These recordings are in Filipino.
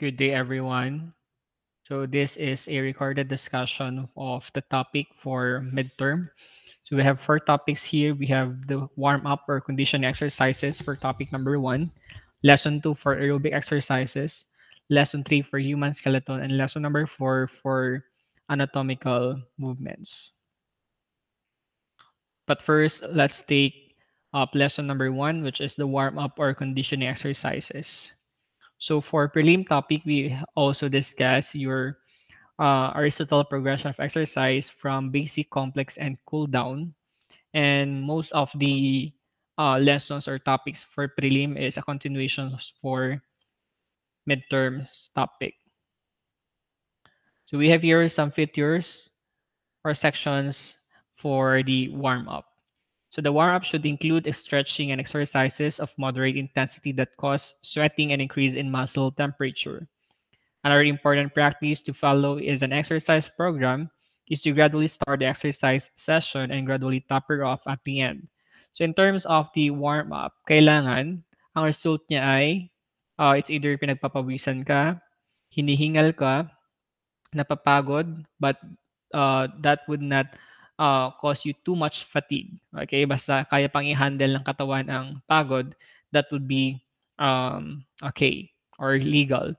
Good day, everyone. So this is a recorded discussion of the topic for midterm. So we have four topics here. We have the warm-up or conditioning exercises for topic number one, lesson two for aerobic exercises, lesson three for human skeleton, and lesson number four for anatomical movements. But first, let's take up lesson number one, which is the warm-up or conditioning exercises. So for prelim topic, we also discuss your uh, Aristotle progression of exercise from basic, complex, and cool down. And most of the uh, lessons or topics for prelim is a continuation for midterms topic. So we have here some features or sections for the warm-up. So the warm-up should include stretching and exercises of moderate intensity that cause sweating and increase in muscle temperature. Another important practice to follow is an exercise program is to gradually start the exercise session and gradually taper off at the end. So in terms of the warm-up, kailangan ang result niya ay uh, it's either pinagpapawisan ka, hinihingal ka, napapagod, but uh, that would not uh, cause you too much fatigue. Okay, basta kaya pang i-handle ng katawan ang pagod, that would be um, okay or legal.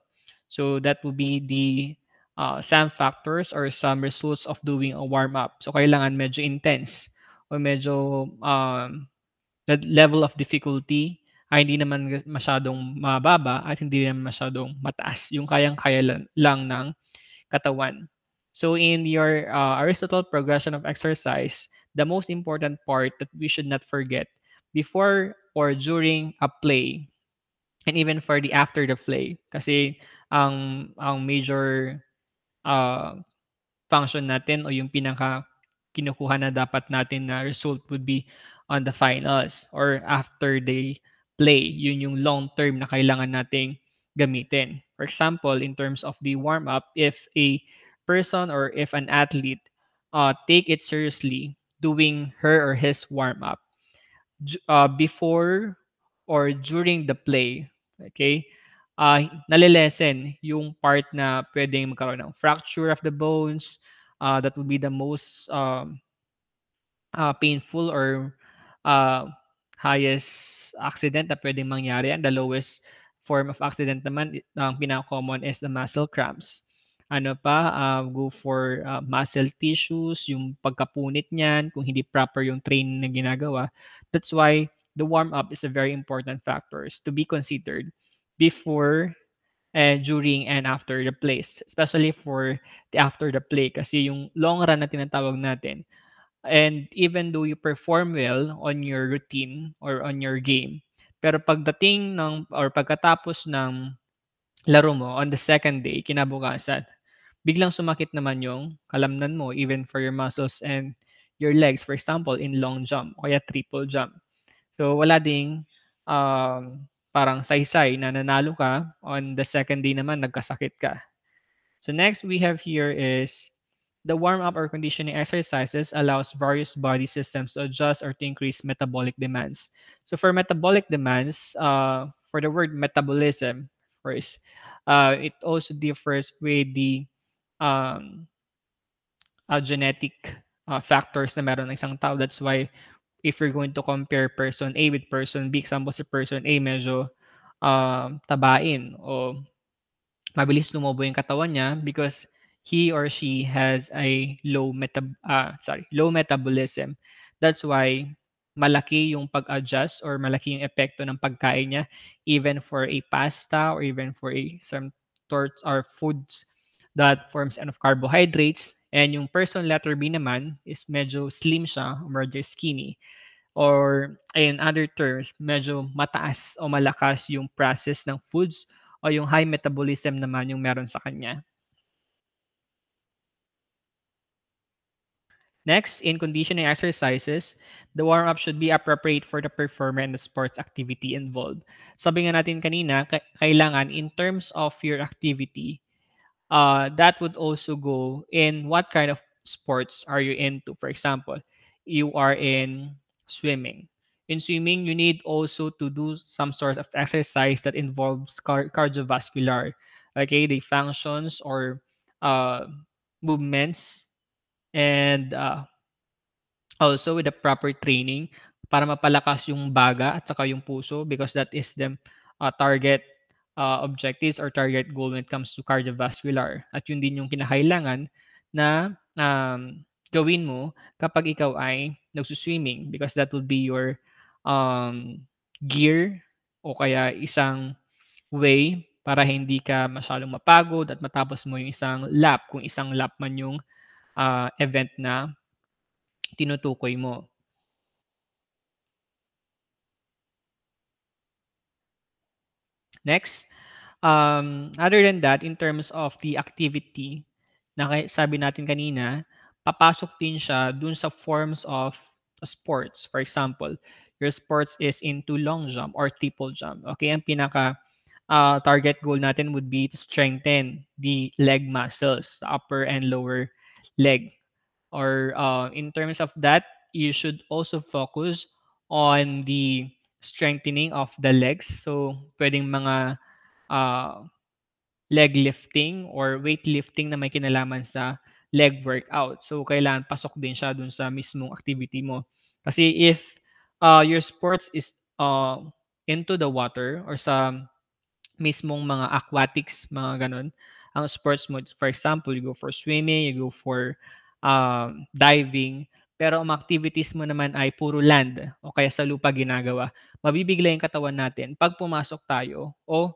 So that would be the uh, some factors or some results of doing a warm-up. So kailangan medyo intense o medyo um, the level of difficulty ay hindi naman masyadong mababa at hindi naman masyadong mataas. Yung kayang-kaya lang, ng katawan. So in your uh, Aristotle progression of exercise, the most important part that we should not forget before or during a play and even for the after the play kasi ang ang major uh, function natin o yung pinaka kinukuha na dapat natin na result would be on the finals or after the play. Yun yung long term na kailangan nating gamitin. For example, in terms of the warm up, if a person or if an athlete uh, take it seriously doing her or his warm up uh, before or during the play, okay, uh, nalilesen yung part na pwedeng magkaroon ng fracture of the bones, uh, that would be the most um, uh, painful or uh, highest accident na pwedeng mangyari. And the lowest form of accident naman, ang pinaka-common is the muscle cramps ano pa, uh, go for uh, muscle tissues, yung pagkapunit niyan, kung hindi proper yung training na ginagawa. That's why the warm-up is a very important factors to be considered before and during and after the play, especially for the after the play kasi yung long run na tinatawag natin. And even though you perform well on your routine or on your game, pero pagdating ng or pagkatapos ng laro mo on the second day, kinabukasan, biglang sumakit naman yung kalamnan mo even for your muscles and your legs for example in long jump o kaya triple jump. So wala ding um, parang saysay na nanalo ka on the second day naman nagkasakit ka. So next we have here is the warm-up or conditioning exercises allows various body systems to adjust or to increase metabolic demands. So for metabolic demands, uh, for the word metabolism, first, uh, it also differs with the um, uh, genetic uh, factors na meron ng isang tao. That's why if you're going to compare person A with person B, example si person A medyo uh, tabain o mabilis lumobo yung katawan niya because he or she has a low meta uh, sorry, low metabolism. That's why malaki yung pag-adjust or malaki yung epekto ng pagkain niya even for a pasta or even for a some torts or foods that forms enough carbohydrates. And yung person letter B naman is medyo slim siya, or medyo skinny. Or in other terms, medyo mataas o malakas yung process ng foods o yung high metabolism naman yung meron sa kanya. Next, in conditioning exercises, the warm-up should be appropriate for the performer and the sports activity involved. Sabi nga natin kanina, kailangan in terms of your activity, uh, that would also go in what kind of sports are you into. For example, you are in swimming. In swimming, you need also to do some sort of exercise that involves car- cardiovascular okay, the functions or uh, movements and uh, also with the proper training para mapalakas yung baga at saka yung puso because that is the uh, target uh, objectives or target goal when it comes to cardiovascular. At yun din yung kinakailangan na um, gawin mo kapag ikaw ay nagsuswimming because that would be your um, gear o kaya isang way para hindi ka masyadong mapagod at matapos mo yung isang lap kung isang lap man yung uh, event na tinutukoy mo. Next, um, other than that, in terms of the activity, na sabi natin kanina, papasok din siya dun sa forms of sports. For example, your sports is into long jump or triple jump. Okay, ang pinaka uh, target goal natin would be to strengthen the leg muscles, the upper and lower leg. Or uh, in terms of that, you should also focus on the strengthening of the legs. So, pwedeng mga uh, leg lifting or weight lifting na may kinalaman sa leg workout. So, kailangan pasok din siya dun sa mismong activity mo. Kasi if uh, your sports is uh, into the water or sa mismong mga aquatics, mga ganun, ang sports mo, for example, you go for swimming, you go for um, diving, pero ang activities mo naman ay puro land o kaya sa lupa ginagawa, mabibigla yung katawan natin pag pumasok tayo o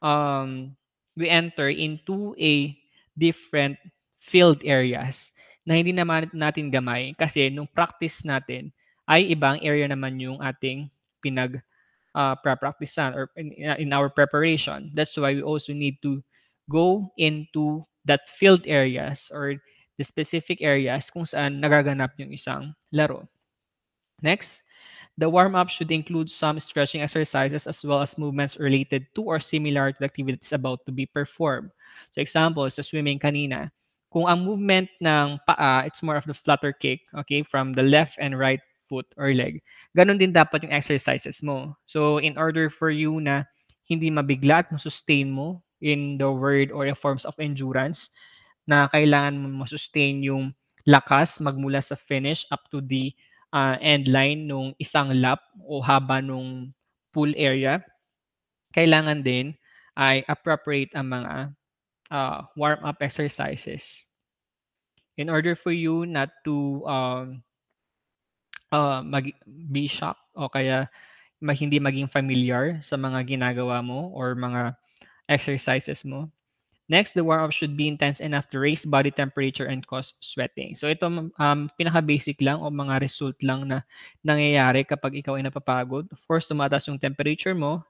um, we enter into a different field areas na hindi naman natin gamay kasi nung practice natin ay ibang area naman yung ating pinag uh, practicean or in, in our preparation. That's why we also need to go into that field areas or the specific areas kung saan nagaganap yung isang laro. Next, the warm-up should include some stretching exercises as well as movements related to or similar to the activities about to be performed. So example, sa swimming kanina, kung ang movement ng paa, it's more of the flutter kick, okay, from the left and right foot or leg. Ganon din dapat yung exercises mo. So in order for you na hindi mabigla at masustain mo in the word or the forms of endurance, na kailangan mo masustain yung lakas magmula sa finish up to the uh, end line nung isang lap o haba nung pool area, kailangan din ay appropriate ang mga uh, warm-up exercises. In order for you not to um, uh, mag be shocked o kaya mag, hindi maging familiar sa mga ginagawa mo or mga exercises mo, Next, the warm-up should be intense enough to raise body temperature and cause sweating. So ito um, pinaka-basic lang o mga result lang na nangyayari kapag ikaw ay napapagod. Of course, tumataas yung temperature mo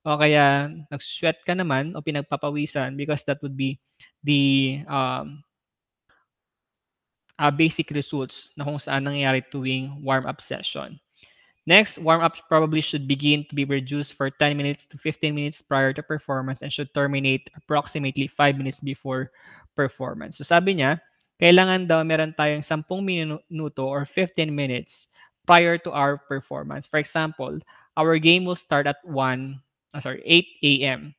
o kaya nagsusweat ka naman o pinagpapawisan because that would be the um, uh, basic results na kung saan nangyayari tuwing warm-up session. Next, warm-up probably should begin to be reduced for 10 minutes to 15 minutes prior to performance and should terminate approximately 5 minutes before performance. So sabi niya, kailangan daw meron tayong 10 minuto or 15 minutes prior to our performance. For example, our game will start at 1, oh, sorry, 8 a.m.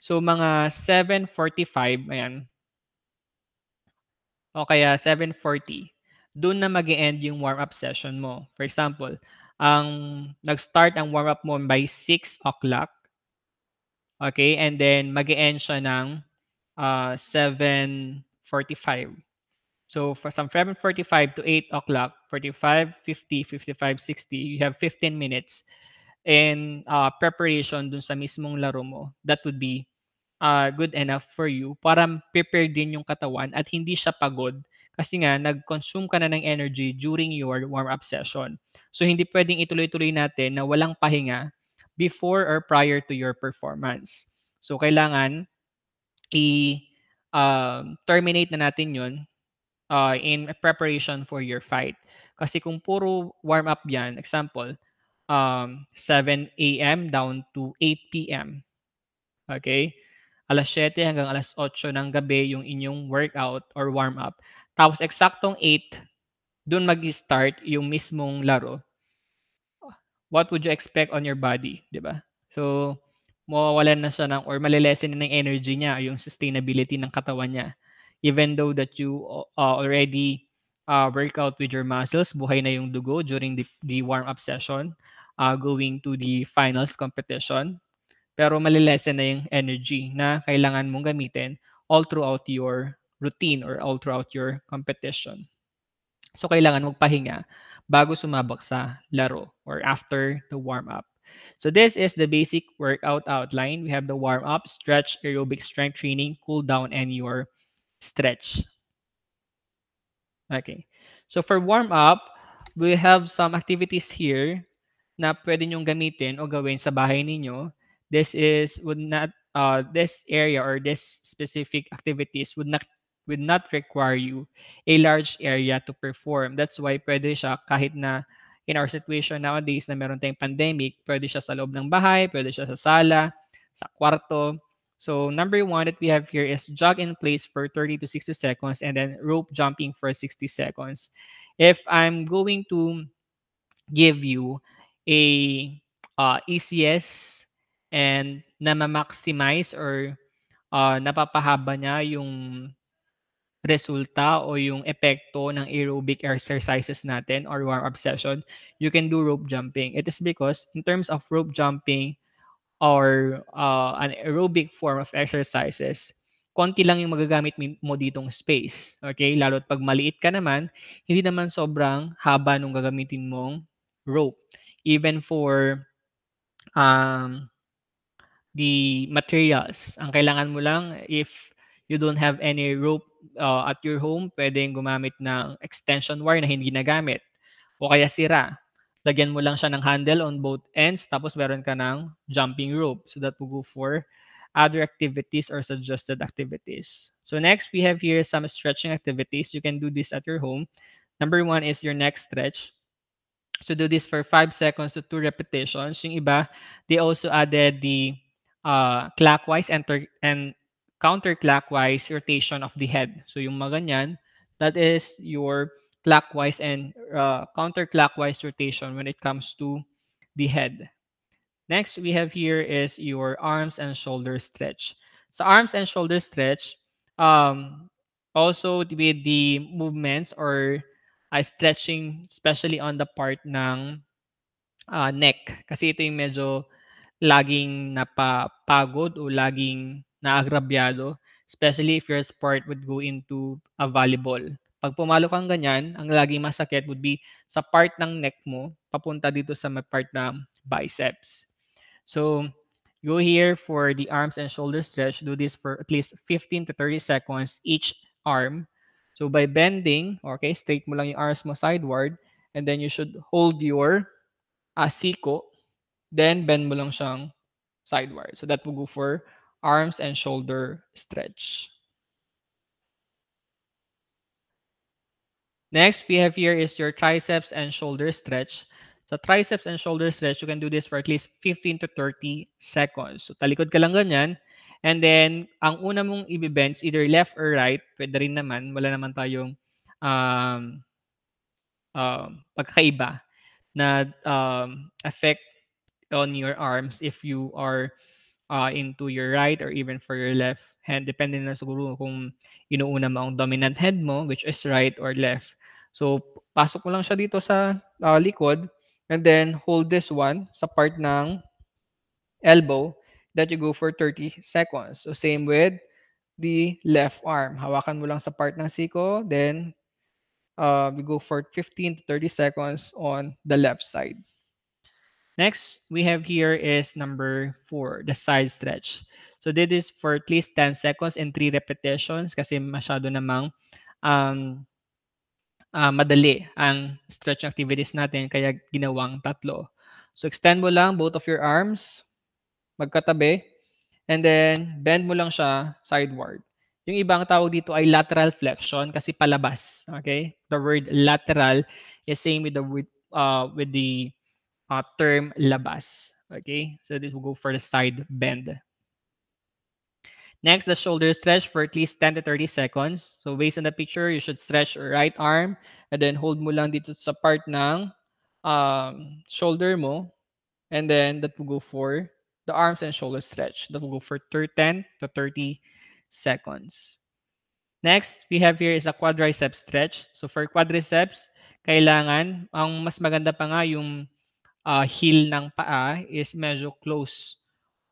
So mga 7.45, ayan, o kaya 7.40, doon na mag end yung warm-up session mo. For example, ang nag-start ang warm-up mo by 6 o'clock. Okay? And then, mag end siya ng uh, 7.45. So, for some 7.45 to 8 o'clock, 45, 50, 55, 60, you have 15 minutes in uh, preparation dun sa mismong laro mo. That would be uh, good enough for you para prepare din yung katawan at hindi siya pagod kasi nga nag-consume ka na ng energy during your warm-up session. So hindi pwedeng ituloy-tuloy natin na walang pahinga before or prior to your performance. So kailangan i-terminate um, na natin 'yon uh, in preparation for your fight. Kasi kung puro warm up 'yan, example, um, 7 a.m. down to 8 p.m. Okay? Alas 7 hanggang alas 8 ng gabi yung inyong workout or warm up. Tapos eksaktong 8 doon mag-start yung mismong laro, what would you expect on your body, 'di ba? So, mawawalan na siya ng or malelesen ng energy niya, yung sustainability ng katawan niya. Even though that you uh, already uh, work out with your muscles, buhay na yung dugo during the, the warm-up session, uh, going to the finals competition. Pero malilesen na yung energy na kailangan mong gamitin all throughout your routine or all throughout your competition. So, kailangan magpahinga bago sumabak sa laro or after the warm-up. So this is the basic workout outline. We have the warm-up, stretch, aerobic strength training, cool down, and your stretch. Okay. So for warm-up, we have some activities here na pwede nyong gamitin o gawin sa bahay ninyo. This is would not uh, this area or this specific activities would not would not require you a large area to perform. That's why pwede siya kahit na in our situation nowadays na meron tayong pandemic, pwede siya sa loob ng bahay, pwede siya sa sala, sa kwarto. So number one that we have here is jog in place for 30 to 60 seconds and then rope jumping for 60 seconds. If I'm going to give you a uh, ECS and na ma-maximize or uh, napapahaba niya yung resulta o yung epekto ng aerobic exercises natin or warm-up session, you can do rope jumping. It is because in terms of rope jumping or uh, an aerobic form of exercises, konti lang yung magagamit mo ditong space. Okay? Lalo't pag maliit ka naman, hindi naman sobrang haba nung gagamitin mong rope. Even for um, the materials, ang kailangan mo lang if you don't have any rope uh, at your home, pwedeng gumamit ng extension wire na hindi ginagamit. O kaya sira. Lagyan mo lang siya ng handle on both ends, tapos meron ka ng jumping rope. So that will go for other activities or suggested activities. So next, we have here some stretching activities. You can do this at your home. Number one is your neck stretch. So do this for 5 seconds to 2 repetitions. Yung iba, they also added the uh, clockwise and, and counterclockwise rotation of the head. So yung mga ganyan, that is your clockwise and uh, counterclockwise rotation when it comes to the head. Next, we have here is your arms and shoulder stretch. So arms and shoulder stretch, um, also with the movements or uh, stretching, especially on the part ng uh, neck. Kasi ito yung medyo laging napapagod o laging naagrabyado, especially if your sport would go into a volleyball. Pag pumalo kang ganyan, ang laging masakit would be sa part ng neck mo, papunta dito sa part ng biceps. So, go here for the arms and shoulder stretch. Do this for at least 15 to 30 seconds each arm. So, by bending, okay, straight mo lang yung arms mo sideward, and then you should hold your uh, siko, then bend mo lang siyang sideward. So, that will go for arms and shoulder stretch. Next, we have here is your triceps and shoulder stretch. So triceps and shoulder stretch, you can do this for at least 15 to 30 seconds. So talikod ka lang ganyan. And then, ang una mong i-bend either left or right. Pwede rin naman. Wala naman tayong um, um, pagkakaiba na um, effect on your arms if you are uh, into your right or even for your left hand. Depende na siguro kung inuuna mo ang dominant hand mo, which is right or left. So, pasok mo lang siya dito sa uh, likod and then hold this one sa part ng elbow that you go for 30 seconds. So, same with the left arm. Hawakan mo lang sa part ng siko, then uh, we go for 15 to 30 seconds on the left side. Next, we have here is number four, the side stretch. So this for at least 10 seconds and 3 repetitions kasi masyado namang um, uh, madali ang stretch activities natin kaya ginawang tatlo. So extend mo lang both of your arms, magkatabi, and then bend mo lang siya sideward. Yung ibang tawag dito ay lateral flexion kasi palabas. Okay? The word lateral is same with the with, uh, with the uh, term labas. Okay, so this will go for the side bend. Next, the shoulder stretch for at least 10 to 30 seconds. So based on the picture, you should stretch your right arm and then hold mo lang dito sa part ng um, shoulder mo. And then that will go for the arms and shoulder stretch. That will go for 10 to 30 seconds. Next, we have here is a quadricep stretch. So for quadriceps, kailangan, ang mas maganda pa nga yung uh, heel ng paa is medyo close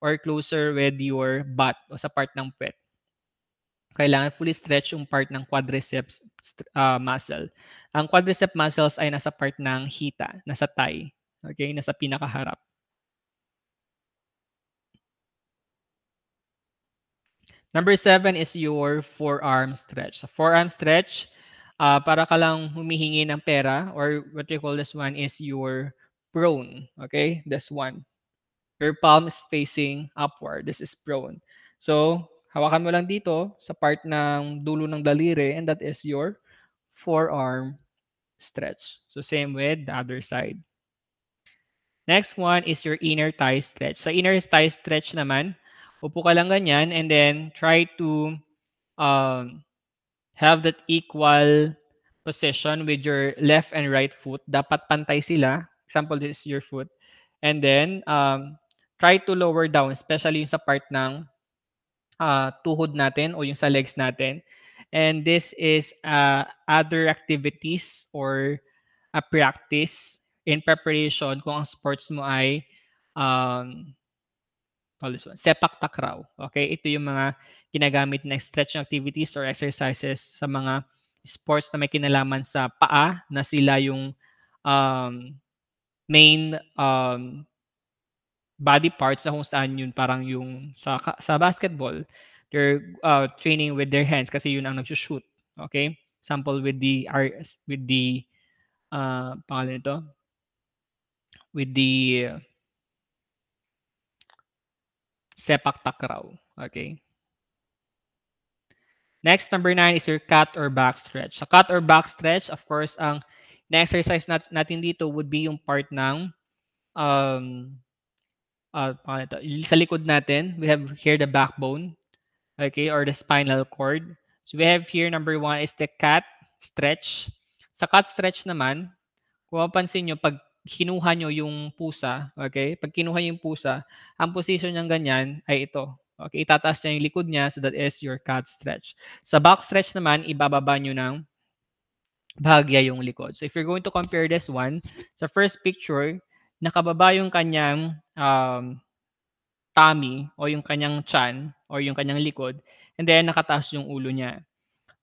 or closer with your butt o sa part ng puwet. Kailangan fully stretch yung part ng quadriceps uh, muscle. Ang quadricep muscles ay nasa part ng hita, nasa thigh. Okay, nasa pinakaharap. Number seven is your forearm stretch. So forearm stretch, uh, para ka lang humihingi ng pera or what we call this one is your prone. Okay, this one. Your palm is facing upward. This is prone. So, hawakan mo lang dito sa part ng dulo ng daliri and that is your forearm stretch. So, same with the other side. Next one is your inner thigh stretch. Sa inner thigh stretch naman, Upo ka lang ganyan and then try to um, have that equal position with your left and right foot. Dapat pantay sila. Example, this is your foot. And then, um, try to lower down, especially yung sa part ng uh, tuhod natin o yung sa legs natin. And this is uh, other activities or a practice in preparation kung ang sports mo ay um, call this one, sepak takraw. Okay, ito yung mga ginagamit na stretching activities or exercises sa mga sports na may kinalaman sa paa na sila yung um, main um, body parts sa kung saan yun parang yung sa sa basketball they're uh, training with their hands kasi yun ang nagsushoot okay sample with the with the uh pangalan nito with the sepak takraw. Okay? Next, number nine is your cat or back stretch. Sa cat or back stretch, of course, ang na-exercise nat natin dito would be yung part ng um, uh, sa likod natin, we have here the backbone, okay, or the spinal cord. So we have here, number one is the cat stretch. Sa cat stretch naman, kung mapansin nyo, pag kinuha nyo yung pusa, okay? Pag kinuha nyo yung pusa, ang position niyang ganyan ay ito. Okay, itataas niya yung likod niya so that is your cat stretch. Sa back stretch naman, ibababa nyo ng bahagya yung likod. So if you're going to compare this one, sa first picture, nakababa yung kanyang um, tummy o yung kanyang chan or yung kanyang likod and then nakataas yung ulo niya.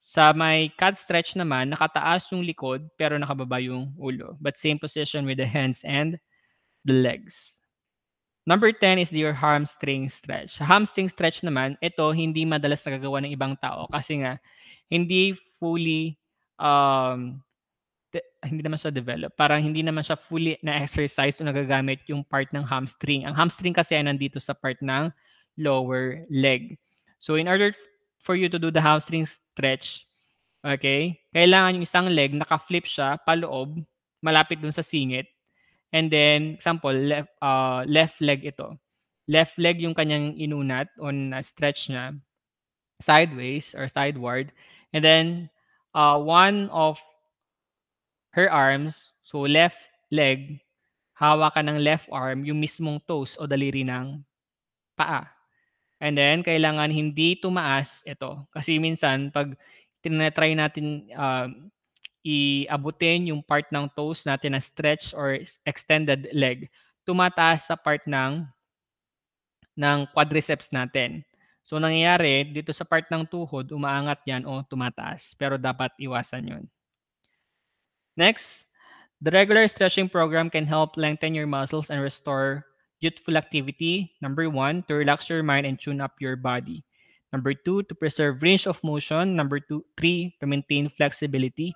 Sa may cat stretch naman, nakataas yung likod pero nakababa yung ulo. But same position with the hands and the legs. Number 10 is your hamstring stretch. Hamstring stretch naman, ito hindi madalas nagagawa ng ibang tao kasi nga hindi fully um, de- hindi naman siya develop. Parang hindi naman siya fully na exercise o nagagamit yung part ng hamstring. Ang hamstring kasi ay nandito sa part ng lower leg. So in order for you to do the hamstring stretch, okay, kailangan yung isang leg naka-flip siya paloob, malapit dun sa singit. And then, example, left, uh, left leg ito. Left leg yung kanyang inunat on uh, stretch niya sideways or sideward. And then, uh, one of her arms, so left leg, hawak ka ng left arm, yung mismong toes o daliri ng paa. And then, kailangan hindi tumaas ito. Kasi minsan, pag tinatry natin uh, iabutin yung part ng toes natin na stretch or extended leg, tumataas sa part ng ng quadriceps natin. So, nangyayari, dito sa part ng tuhod, umaangat yan o tumataas. Pero dapat iwasan yun. Next, the regular stretching program can help lengthen your muscles and restore youthful activity. Number one, to relax your mind and tune up your body. Number two, to preserve range of motion. Number two, three, to maintain flexibility.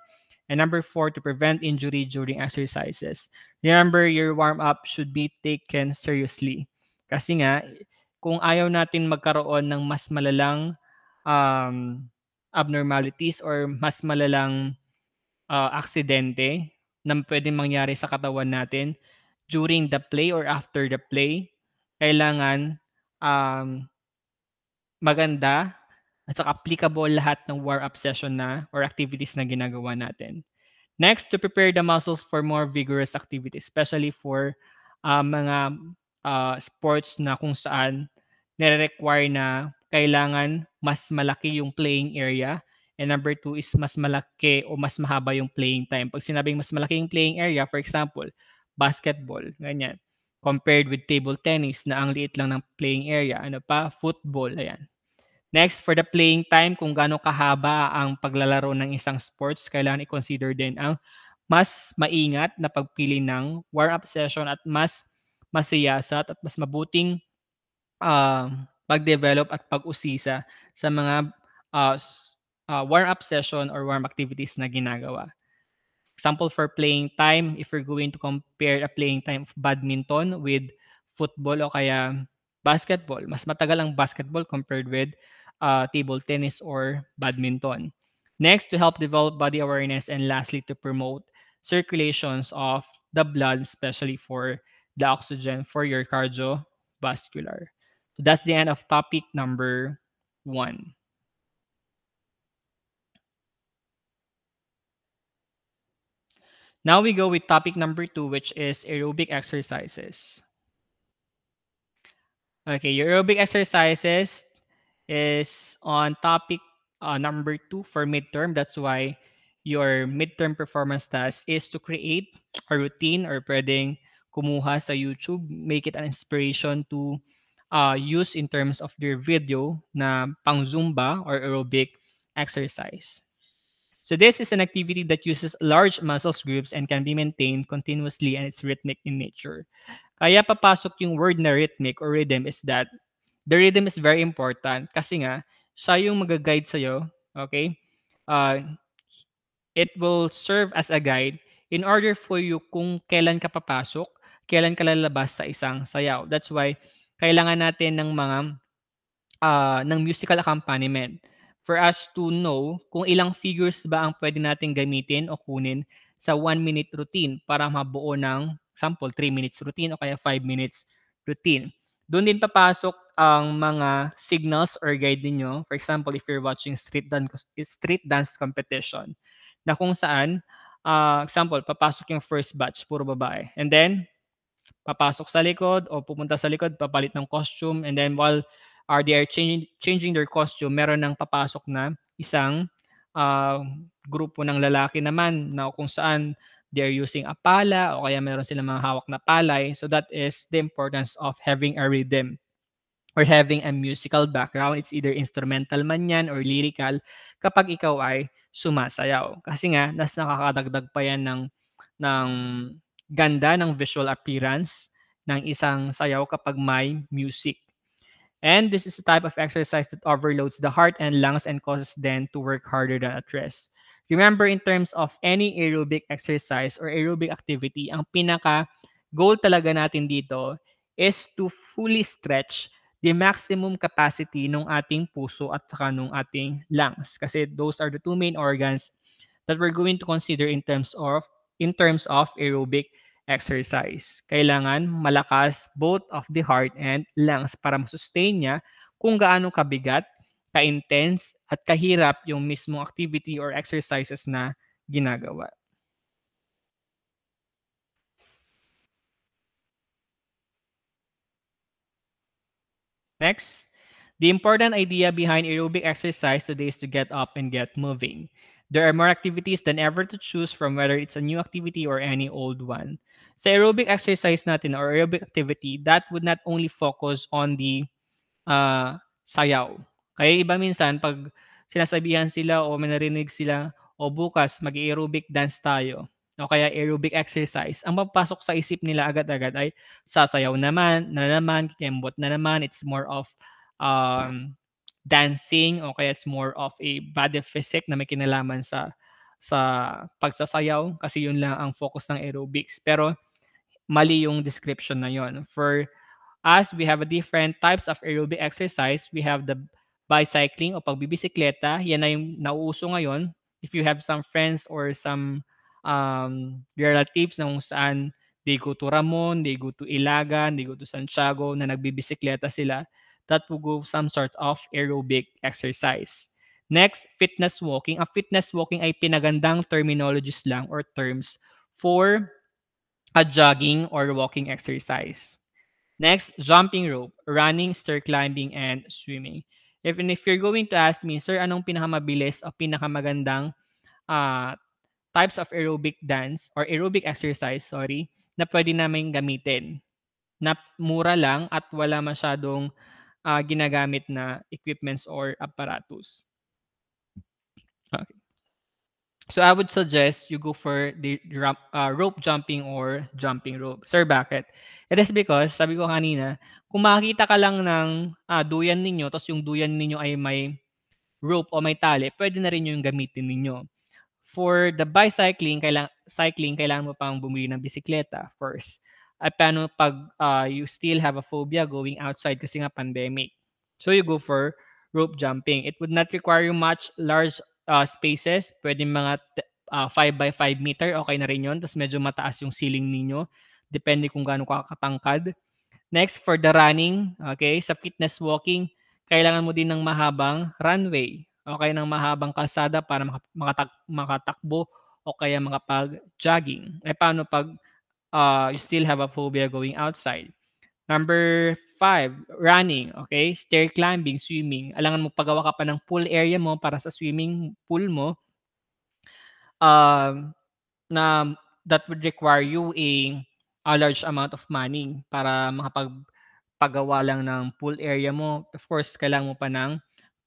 And number four, to prevent injury during exercises. Remember, your warm-up should be taken seriously. Kasi nga, kung ayaw natin magkaroon ng mas malalang um, abnormalities or mas malalang uh, aksidente na pwedeng mangyari sa katawan natin, during the play or after the play, kailangan um, maganda at applicable lahat ng warm-up session na or activities na ginagawa natin. Next, to prepare the muscles for more vigorous activities, especially for uh, mga uh, sports na kung saan nire-require na kailangan mas malaki yung playing area and number two is mas malaki o mas mahaba yung playing time. Pag sinabing mas malaki yung playing area, for example, basketball, ganyan. Compared with table tennis na ang liit lang ng playing area. Ano pa? Football, ayan. Next, for the playing time, kung gaano kahaba ang paglalaro ng isang sports, kailangan i-consider din ang mas maingat na pagpili ng warm-up session at mas masiyasat at mas mabuting uh, pag-develop at pag-usisa sa mga uh, uh, warm-up session or warm activities na ginagawa. Example for playing time, if you're going to compare a playing time of badminton with football o kaya basketball, mas matagal ang basketball compared with uh, table tennis or badminton. Next, to help develop body awareness and lastly, to promote circulations of the blood, especially for the oxygen for your cardiovascular. So that's the end of topic number one. Now we go with topic number two, which is aerobic exercises. Okay, your aerobic exercises is on topic uh, number two for midterm. That's why your midterm performance task is to create a routine or pwedeng kumuha sa YouTube, make it an inspiration to uh, use in terms of their video na pang Zumba or aerobic exercise. So this is an activity that uses large muscles groups and can be maintained continuously and it's rhythmic in nature. Kaya papasok yung word na rhythmic or rhythm is that the rhythm is very important kasi nga, siya yung mag-guide sa'yo, okay? Uh, it will serve as a guide in order for you kung kailan ka papasok, kailan ka lalabas sa isang sayaw. That's why kailangan natin ng mga uh, ng musical accompaniment for us to know kung ilang figures ba ang pwede natin gamitin o kunin sa 1 minute routine para mabuo ng example 3 minutes routine o kaya 5 minutes routine. Doon din papasok ang mga signals or guide niyo. For example, if you're watching street dance street dance competition na kung saan uh, example, papasok yung first batch, puro babae. And then papasok sa likod o pupunta sa likod, papalit ng costume and then while are they are changing changing their costume, meron nang papasok na isang uh, grupo ng lalaki naman na kung saan they're using a pala o kaya meron silang mga hawak na palay. So that is the importance of having a rhythm or having a musical background. It's either instrumental man yan or lyrical kapag ikaw ay sumasayaw. Kasi nga, nas nakakadagdag pa yan ng, ng ganda ng visual appearance ng isang sayaw kapag may music. And this is a type of exercise that overloads the heart and lungs and causes them to work harder than at rest. Remember, in terms of any aerobic exercise or aerobic activity, ang pinaka goal talaga natin dito is to fully stretch the maximum capacity ng ating puso at saka ng ating lungs. Kasi those are the two main organs that we're going to consider in terms of in terms of aerobic exercise. Kailangan malakas both of the heart and lungs para ma-sustain niya kung gaano kabigat ka-intense at kahirap yung mismong activity or exercises na ginagawa. Next, the important idea behind aerobic exercise today is to get up and get moving. There are more activities than ever to choose from whether it's a new activity or any old one. Sa aerobic exercise natin or aerobic activity, that would not only focus on the uh, sayaw, kaya iba minsan 'pag sinasabihan sila o may narinig sila, "O bukas mag-aerobic dance tayo." O kaya aerobic exercise, ang papasok sa isip nila agad-agad ay sasayaw naman, na naman, kikembot na naman. It's more of um, dancing o kaya it's more of a body physique na may kinalaman sa sa pagsasayaw kasi yun lang ang focus ng aerobics. Pero mali yung description na yon. For us, we have a different types of aerobic exercise. We have the bicycling o pagbibisikleta, yan na yung nauuso ngayon. If you have some friends or some um, relatives na kung saan they go to Ramon, they go to Ilagan, they go to Santiago na nagbibisikleta sila, that will go some sort of aerobic exercise. Next, fitness walking. Ang fitness walking ay pinagandang terminologies lang or terms for a jogging or walking exercise. Next, jumping rope, running, stair climbing, and swimming. If, and if you're going to ask me, sir, anong pinakamabilis o pinakamagandang uh, types of aerobic dance or aerobic exercise, sorry, na pwede namin gamitin na mura lang at wala masyadong uh, ginagamit na equipments or apparatus. Okay. So I would suggest you go for the uh, rope jumping or jumping rope. Sir, bakit? It is because, sabi ko kanina, kung makakita ka lang ng uh, duyan ninyo, tapos yung duyan ninyo ay may rope o may tali, pwede na rin yung gamitin ninyo. For the bicycling, kailang, cycling, kailangan mo pang bumili ng bisikleta first. At paano pag uh, you still have a phobia going outside kasi nga pandemic. So you go for rope jumping. It would not require you much large uh, spaces, pwede mga uh, 5 by 5 meter, okay na rin yun. Tapos medyo mataas yung ceiling ninyo. Depende kung gaano ka katangkad. Next, for the running, okay, sa fitness walking, kailangan mo din ng mahabang runway. Okay, ng mahabang kalsada para makatak makatakbo o kaya makapag-jogging. Eh, paano pag uh, you still have a phobia going outside? Number five, running. Okay? Stair climbing, swimming. Alangan mo pagawa ka pa ng pool area mo para sa swimming pool mo. Um, na that would require you a, a large amount of money para makapagpagawa lang ng pool area mo. Of course, kailangan mo pa ng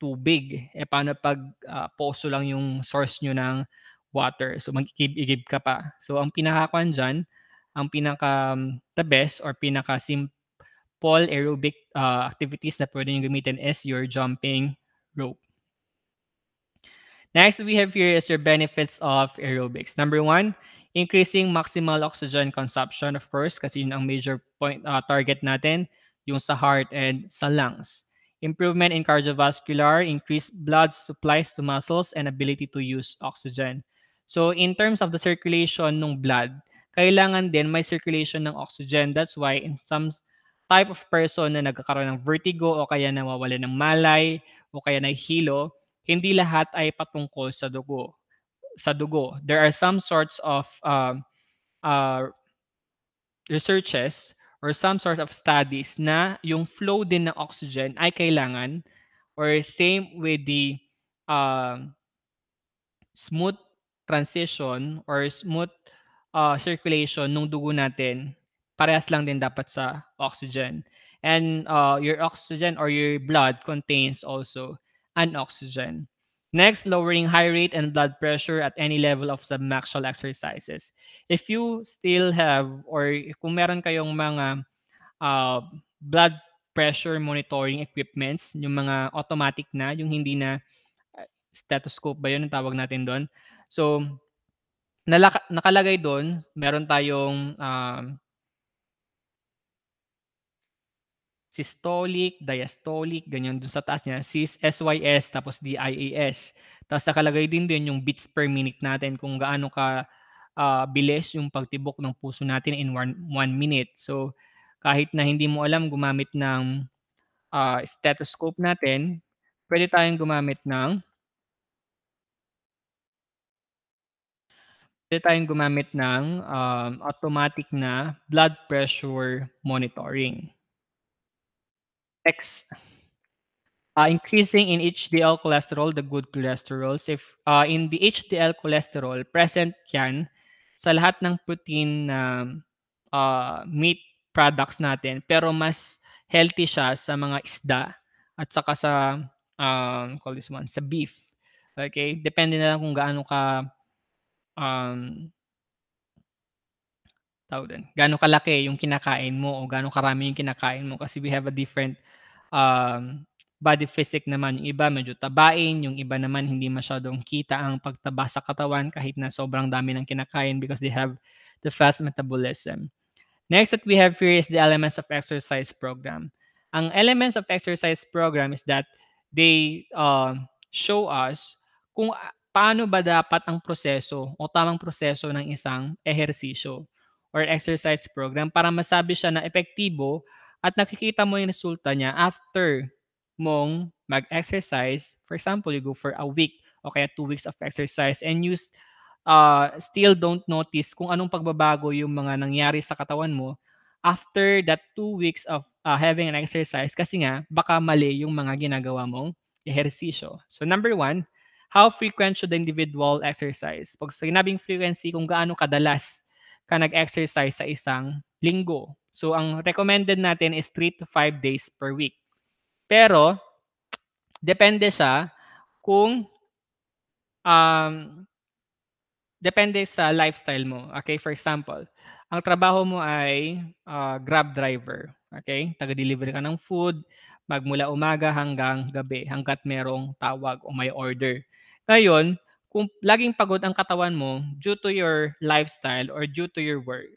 tubig. Eh, paano pag uh, poso lang yung source nyo ng water? So, mag-igib ka pa. So, ang pinakakuan dyan, ang pinaka um, the best or pinaka simple aerobic uh, activities na pwede nyo gamitin is your jumping rope. Next, we have here is your benefits of aerobics. Number one, increasing maximal oxygen consumption, of course, kasi yun ang major point uh, target natin, yung sa heart and sa lungs. Improvement in cardiovascular, increased blood supplies to muscles, and ability to use oxygen. So, in terms of the circulation ng blood, kailangan din may circulation ng oxygen. That's why in some type of person na nagkakaroon ng vertigo o kaya nawawala ng malay o kaya nahihilo, hindi lahat ay patungkol sa dugo. Sa dugo. There are some sorts of uh, uh, researches or some sort of studies na yung flow din ng oxygen ay kailangan or same with the uh, smooth transition or smooth uh, circulation ng dugo natin parehas lang din dapat sa oxygen. And uh, your oxygen or your blood contains also an oxygen. Next, lowering high rate and blood pressure at any level of submaxial exercises. If you still have or kung meron kayong mga uh, blood pressure monitoring equipments, yung mga automatic na, yung hindi na uh, stethoscope ba yun ang tawag natin doon. So, nalaka, nakalagay doon, meron tayong um, systolic, diastolic, ganyan dun sa taas niya, SIS, SYS, tapos DIAS. Tapos nakalagay din din yung beats per minute natin kung gaano ka uh, bilis yung pagtibok ng puso natin in one, one minute. So, kahit na hindi mo alam gumamit ng uh, stethoscope natin, pwede tayong gumamit ng pwede tayong gumamit ng um, automatic na blood pressure monitoring. X. Uh, increasing in HDL cholesterol, the good cholesterols. If uh, in the HDL cholesterol, present yan sa lahat ng protein na uh, meat products natin, pero mas healthy siya sa mga isda at saka sa um, call this one, sa beef. Okay? Depende na lang kung gaano ka um, tawag din, gaano kalaki yung kinakain mo o gaano karami yung kinakain mo kasi we have a different um, body physique naman. Yung iba medyo tabain, yung iba naman hindi masyadong kita ang pagtaba sa katawan kahit na sobrang dami ng kinakain because they have the fast metabolism. Next that we have here is the elements of exercise program. Ang elements of exercise program is that they uh, show us kung paano ba dapat ang proseso o tamang proseso ng isang ehersisyo or exercise program para masabi siya na epektibo at nakikita mo yung resulta niya after mong mag-exercise. For example, you go for a week o kaya two weeks of exercise and you uh, still don't notice kung anong pagbabago yung mga nangyari sa katawan mo, after that 2 weeks of, uh, having an exercise kasi nga baka mali yung mga ginagawa mong ehersisyo. So number 1, how frequent should the individual exercise? 'Pag sinabing frequency, kung gaano kadalas ka nag-exercise sa isang linggo. So ang recommended natin is 3 to 5 days per week. Pero depende siya kung um, depende sa lifestyle mo. Okay, for example, ang trabaho mo ay uh, Grab driver. Okay, taga-deliver ka ng food, magmula umaga hanggang gabi, hanggat merong tawag o may order. Ngayon, kung laging pagod ang katawan mo due to your lifestyle or due to your work,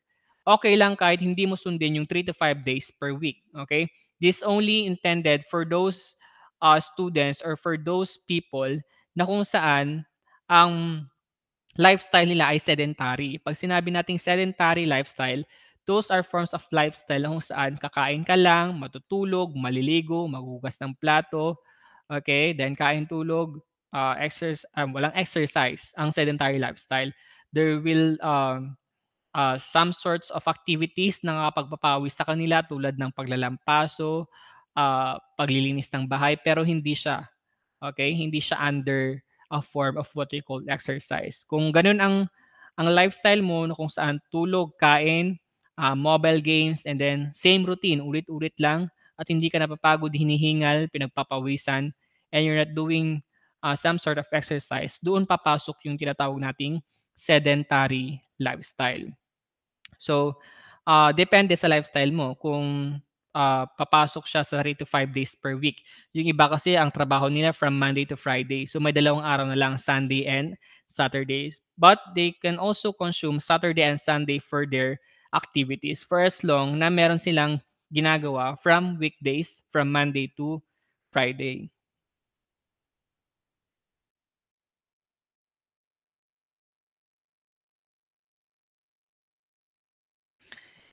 okay lang kahit hindi mo sundin yung 3 to 5 days per week. Okay? This only intended for those uh, students or for those people na kung saan ang lifestyle nila ay sedentary. Pag sinabi nating sedentary lifestyle, those are forms of lifestyle kung saan kakain ka lang, matutulog, maliligo, maghugas ng plato, okay, then kain tulog, uh, exercise, um, walang exercise, ang sedentary lifestyle. There will um, uh, some sorts of activities na nakapagpapawis sa kanila tulad ng paglalampaso, uh, paglilinis ng bahay, pero hindi siya, okay, hindi siya under a form of what we call exercise. Kung ganun ang ang lifestyle mo no, kung saan tulog, kain, uh, mobile games, and then same routine, ulit-ulit lang, at hindi ka napapagod, hinihingal, pinagpapawisan, and you're not doing uh, some sort of exercise, doon papasok yung tinatawag nating sedentary lifestyle. So, uh, depende sa lifestyle mo kung uh, papasok siya sa 3 to 5 days per week. Yung iba kasi ang trabaho nila from Monday to Friday. So may dalawang araw na lang, Sunday and Saturdays. But they can also consume Saturday and Sunday for their activities for as long na meron silang ginagawa from weekdays from Monday to Friday.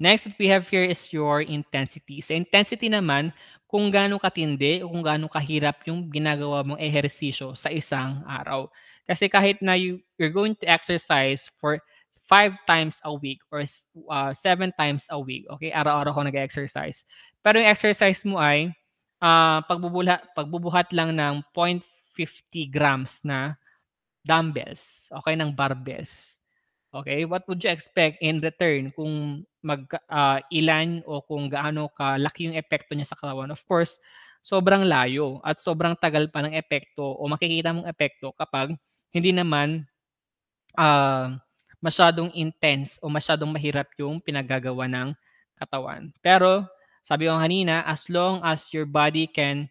Next that we have here is your intensity. Sa intensity naman, kung gaano katindi o kung gaano kahirap yung ginagawa mong ehersisyo sa isang araw. Kasi kahit na you, you're going to exercise for five times a week or uh, seven times a week, okay, araw-araw ko nag-exercise. Pero yung exercise mo ay uh, pagbubuhat, pagbubuhat lang ng 0.50 grams na dumbbells, okay, ng barbells. Okay, what would you expect in return kung mag uh, ilan o kung gaano kalaki yung epekto niya sa katawan? Of course, sobrang layo at sobrang tagal pa ng epekto o makikita mong epekto kapag hindi naman uh, masyadong intense o masyadong mahirap yung pinagagawa ng katawan. Pero sabi ko kanina, as long as your body can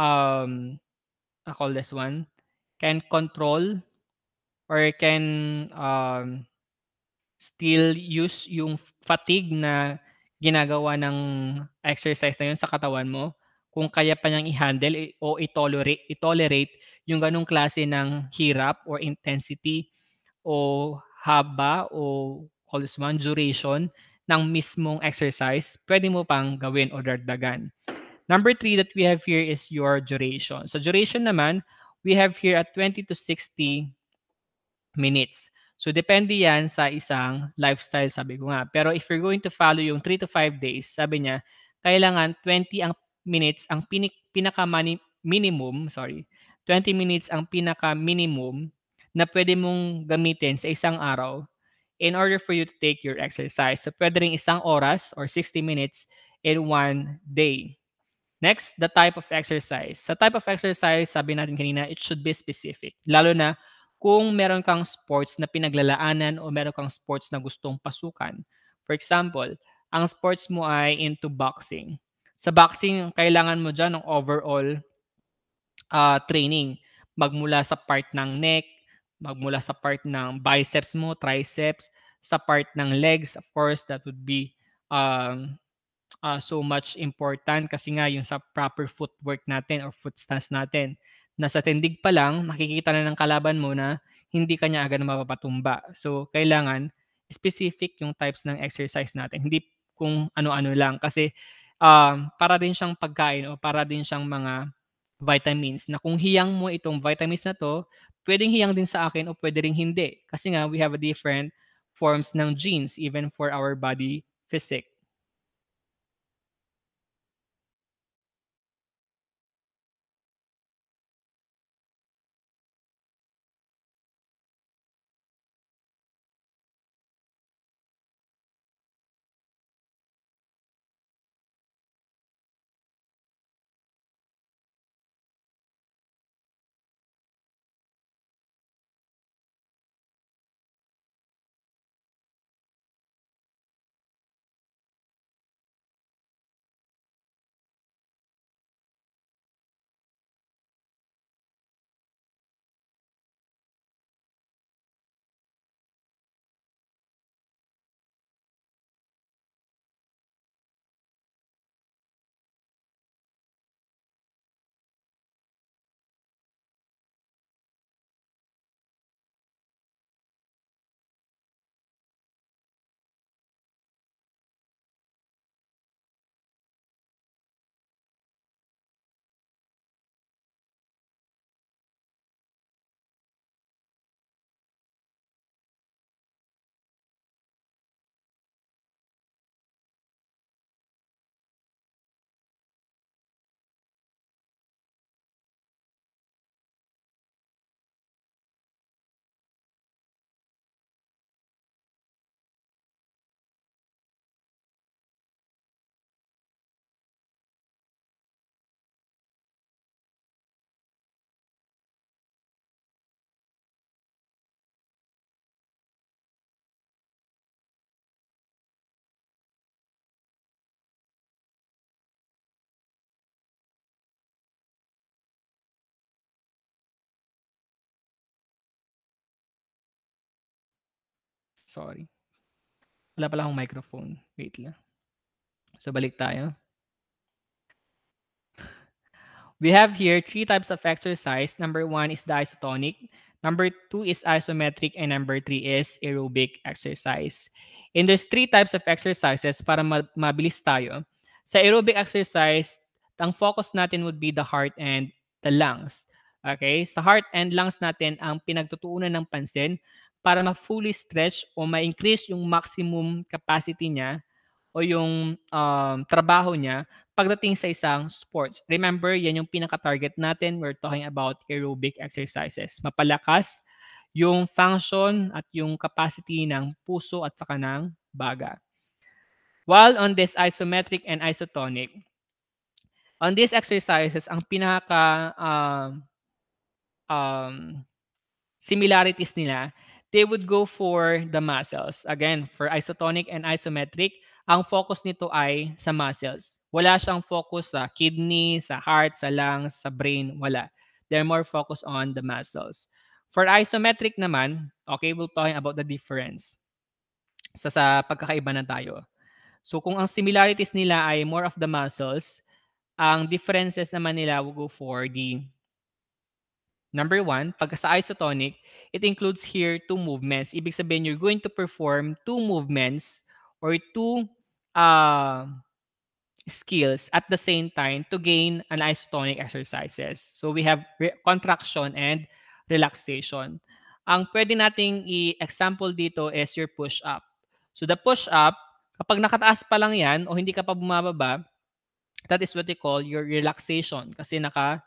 um I call this one, can control or can um still use yung fatigue na ginagawa ng exercise na yun sa katawan mo, kung kaya pa niyang i-handle eh, o i-tolerate, i-tolerate yung ganong klase ng hirap or intensity o haba o call this one, duration ng mismong exercise, pwede mo pang gawin o dagdagan. Number three that we have here is your duration. So duration naman, we have here at 20 to 60 minutes. So, depende yan sa isang lifestyle, sabi ko nga. Pero if you're going to follow yung 3 to 5 days, sabi niya, kailangan 20 ang minutes ang pinik, pinaka minimum, sorry, 20 minutes ang pinaka minimum na pwede mong gamitin sa isang araw in order for you to take your exercise. So, pwede rin isang oras or 60 minutes in one day. Next, the type of exercise. Sa type of exercise, sabi natin kanina, it should be specific. Lalo na kung meron kang sports na pinaglalaanan o meron kang sports na gustong pasukan. For example, ang sports mo ay into boxing. Sa boxing, kailangan mo dyan ng overall uh, training. Magmula sa part ng neck, magmula sa part ng biceps mo, triceps, sa part ng legs, of course, that would be um, uh, so much important kasi nga yung sa proper footwork natin or foot stance natin nasa tindig pa lang, nakikita na ng kalaban mo na hindi kanya agad mapapatumba. So, kailangan specific yung types ng exercise natin. Hindi kung ano-ano lang. Kasi um, para din siyang pagkain o para din siyang mga vitamins na kung hiyang mo itong vitamins na to, pwedeng hiyang din sa akin o pwede ring hindi. Kasi nga, we have a different forms ng genes even for our body physique. Sorry. Wala pala akong microphone. Wait lang. So, balik tayo. We have here three types of exercise. Number one is the isotonic. Number two is isometric. And number three is aerobic exercise. And there's three types of exercises para mabilis tayo. Sa aerobic exercise, ang focus natin would be the heart and the lungs. Okay? Sa heart and lungs natin ang pinagtutuunan ng pansin para ma-fully stretch o ma-increase yung maximum capacity niya o yung um, trabaho niya pagdating sa isang sports. Remember, yan yung pinaka-target natin. We're talking about aerobic exercises. Mapalakas yung function at yung capacity ng puso at saka ng baga. While on this isometric and isotonic, on these exercises, ang pinaka um, um, similarities nila, they would go for the muscles. Again, for isotonic and isometric, ang focus nito ay sa muscles. Wala siyang focus sa kidney, sa heart, sa lungs, sa brain, wala. They're more focused on the muscles. For isometric naman, okay, we'll talking about the difference. Sa, sa pagkakaiba na tayo. So kung ang similarities nila ay more of the muscles, ang differences naman nila will go for the Number one, pag sa isotonic, it includes here two movements. Ibig sabihin, you're going to perform two movements or two uh, skills at the same time to gain an isotonic exercises. So we have contraction and relaxation. Ang pwede nating i-example dito is your push-up. So the push-up, kapag nakataas pa lang yan o hindi ka pa bumababa, that is what they call your relaxation kasi naka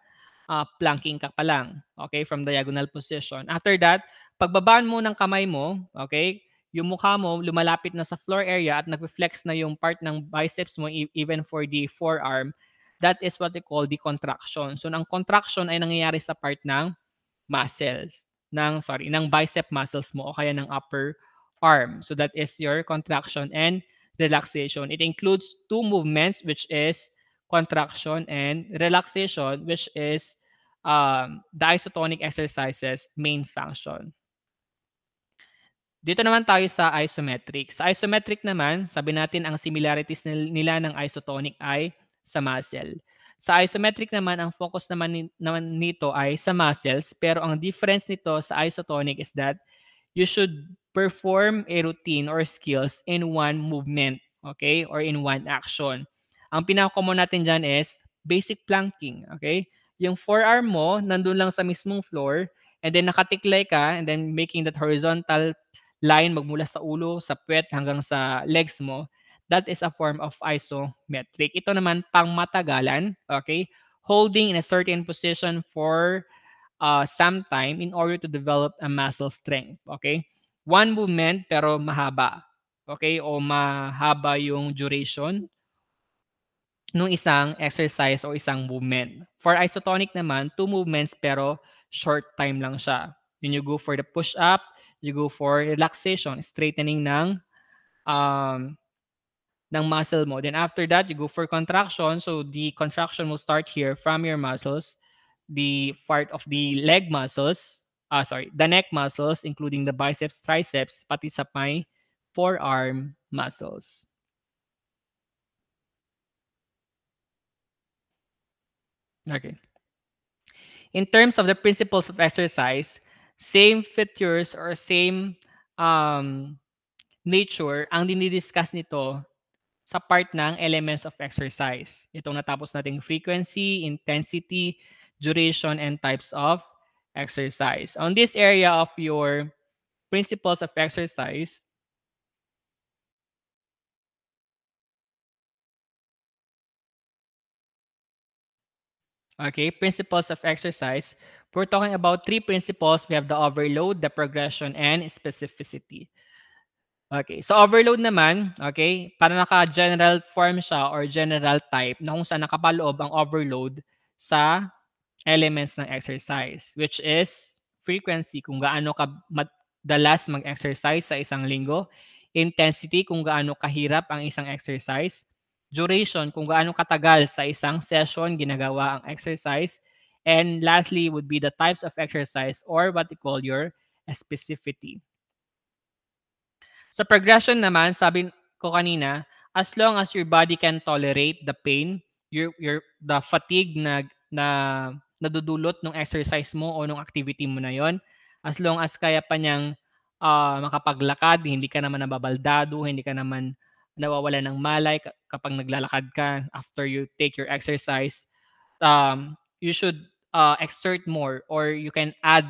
uh, planking ka pa lang, okay, from diagonal position. After that, pagbabaan mo ng kamay mo, okay, yung mukha mo lumalapit na sa floor area at nag-flex na yung part ng biceps mo e, even for the forearm, that is what they call the contraction. So, ang contraction ay nangyayari sa part ng muscles, ng, sorry, ng bicep muscles mo o kaya ng upper arm. So, that is your contraction and relaxation. It includes two movements which is contraction and relaxation which is um, the isotonic exercises main function. Dito naman tayo sa isometric. Sa isometric naman, sabi natin ang similarities nila ng isotonic ay sa muscle. Sa isometric naman, ang focus naman, naman nito ay sa muscles, pero ang difference nito sa isotonic is that you should perform a routine or skills in one movement, okay? Or in one action. Ang pinaka-common natin dyan is basic planking, okay? Yung forearm mo, nandun lang sa mismong floor, and then nakatiklay ka, and then making that horizontal line magmula sa ulo, sa puwet hanggang sa legs mo, that is a form of isometric. Ito naman pang matagalan, okay? Holding in a certain position for uh, some time in order to develop a muscle strength, okay? One movement pero mahaba, okay? O mahaba yung duration ng isang exercise o isang movement. For isotonic naman, two movements pero short time lang siya. Then you go for the push-up, you go for relaxation, straightening ng um, ng muscle mo. Then after that, you go for contraction. So the contraction will start here from your muscles, the part of the leg muscles, uh, sorry, the neck muscles, including the biceps, triceps, pati sa may forearm muscles. Okay. In terms of the principles of exercise, same features or same um, nature ang dinidiscuss nito sa part ng elements of exercise. Itong natapos nating frequency, intensity, duration, and types of exercise. On this area of your principles of exercise, okay, principles of exercise, we're talking about three principles. We have the overload, the progression, and specificity. Okay, so overload naman, okay, para naka-general form siya or general type na kung saan nakapaloob ang overload sa elements ng exercise, which is frequency, kung gaano ka madalas mag-exercise sa isang linggo, intensity, kung gaano kahirap ang isang exercise, duration, kung gaano katagal sa isang session ginagawa ang exercise, And lastly would be the types of exercise or what we call your specificity. Sa progression naman, sabi ko kanina, as long as your body can tolerate the pain, your your the fatigue na na nadudulot ng exercise mo o ng activity mo na yon, as long as kaya pa niyang uh, makapaglakad, hindi ka naman nababaldado, hindi ka naman nawawala ng malay kapag naglalakad ka after you take your exercise, um, you should uh, exert more or you can add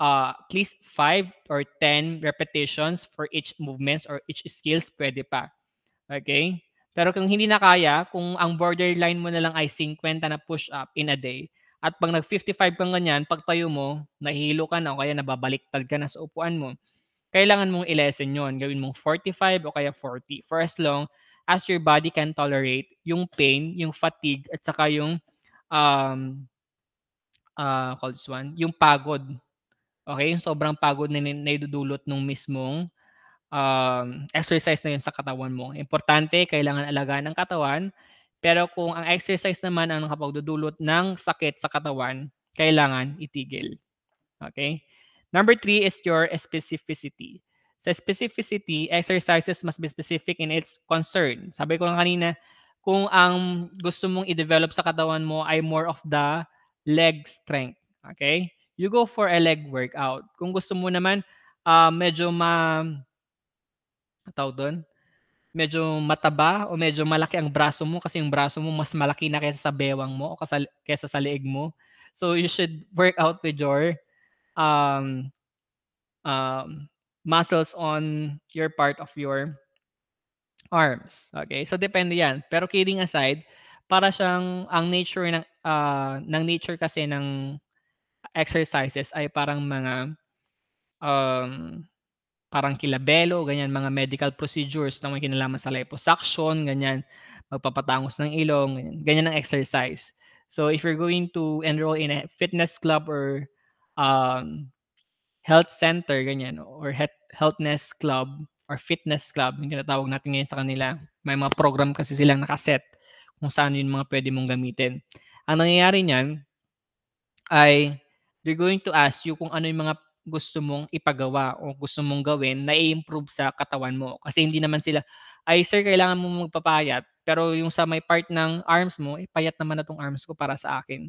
uh, at least 5 or 10 repetitions for each movements or each skills, pwede pa. Okay? Pero kung hindi na kaya, kung ang borderline mo na lang ay 50 na push-up in a day, at pag nag-55 kang ganyan, pag tayo mo, nahihilo ka na o kaya nababaliktad ka na sa upuan mo, kailangan mong i-lessen yun. Gawin mong 45 o kaya 40 for as long as your body can tolerate yung pain, yung fatigue, at saka yung um, uh, call this one, yung pagod Okay, yung sobrang pagod na naidudulot nung mismong um, exercise na yun sa katawan mo. Importante, kailangan alagaan ng katawan. Pero kung ang exercise naman ang nakapagdudulot ng sakit sa katawan, kailangan itigil. Okay? Number three is your specificity. Sa specificity, exercises must be specific in its concern. Sabi ko kanina, kung ang gusto mong i-develop sa katawan mo ay more of the leg strength. Okay? you go for a leg workout. Kung gusto mo naman, uh, medyo ma... Tawag doon? Medyo mataba o medyo malaki ang braso mo kasi yung braso mo mas malaki na kaysa sa bewang mo o kaysa sa leeg mo. So you should work out with your um, um, muscles on your part of your arms. Okay? So depende 'yan. Pero kidding aside, para siyang ang nature ng uh, ng nature kasi ng exercises ay parang mga um, parang kilabelo, ganyan, mga medical procedures na may kinalaman sa liposuction, ganyan, magpapatangos ng ilong, ganyan, ganyan ang exercise. So if you're going to enroll in a fitness club or um, health center, ganyan, or healthness club or fitness club, yung tinatawag natin ngayon sa kanila, may mga program kasi silang nakaset kung saan yung mga pwede mong gamitin. Ang nangyayari niyan ay they're going to ask you kung ano yung mga gusto mong ipagawa o gusto mong gawin na i-improve sa katawan mo. Kasi hindi naman sila, ay sir, kailangan mo magpapayat. Pero yung sa may part ng arms mo, eh, payat naman na tong arms ko para sa akin.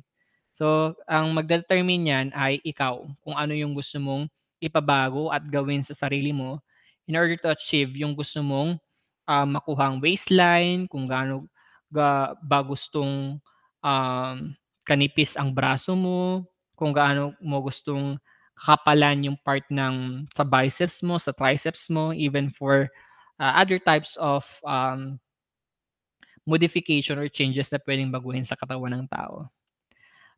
So, ang magdetermine yan ay ikaw, kung ano yung gusto mong ipabago at gawin sa sarili mo in order to achieve yung gusto mong uh, makuhang waistline, kung gaano ga, ba gustong um, kanipis ang braso mo, kung gaano mo gustong kakapalan yung part ng sa biceps mo, sa triceps mo, even for uh, other types of um, modification or changes na pwedeng baguhin sa katawan ng tao.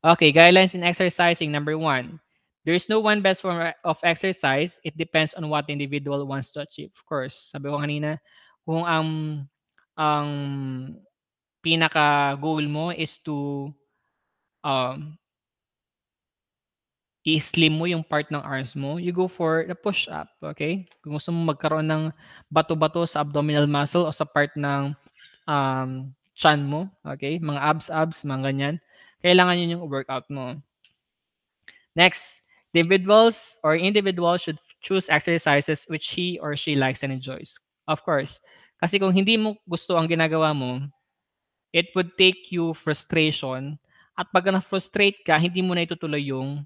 Okay, guidelines in exercising. Number one, there is no one best form of exercise. It depends on what the individual wants to achieve. Of course, sabi ko kanina, kung ang ang pinaka goal mo is to um, i-slim mo yung part ng arms mo, you go for the push-up, okay? Kung gusto mo magkaroon ng bato-bato sa abdominal muscle o sa part ng um, chan mo, okay? Mga abs-abs, mga ganyan. Kailangan yun yung workout mo. Next, individuals or individuals should choose exercises which he or she likes and enjoys. Of course. Kasi kung hindi mo gusto ang ginagawa mo, it would take you frustration at pag na-frustrate ka, hindi mo na itutuloy yung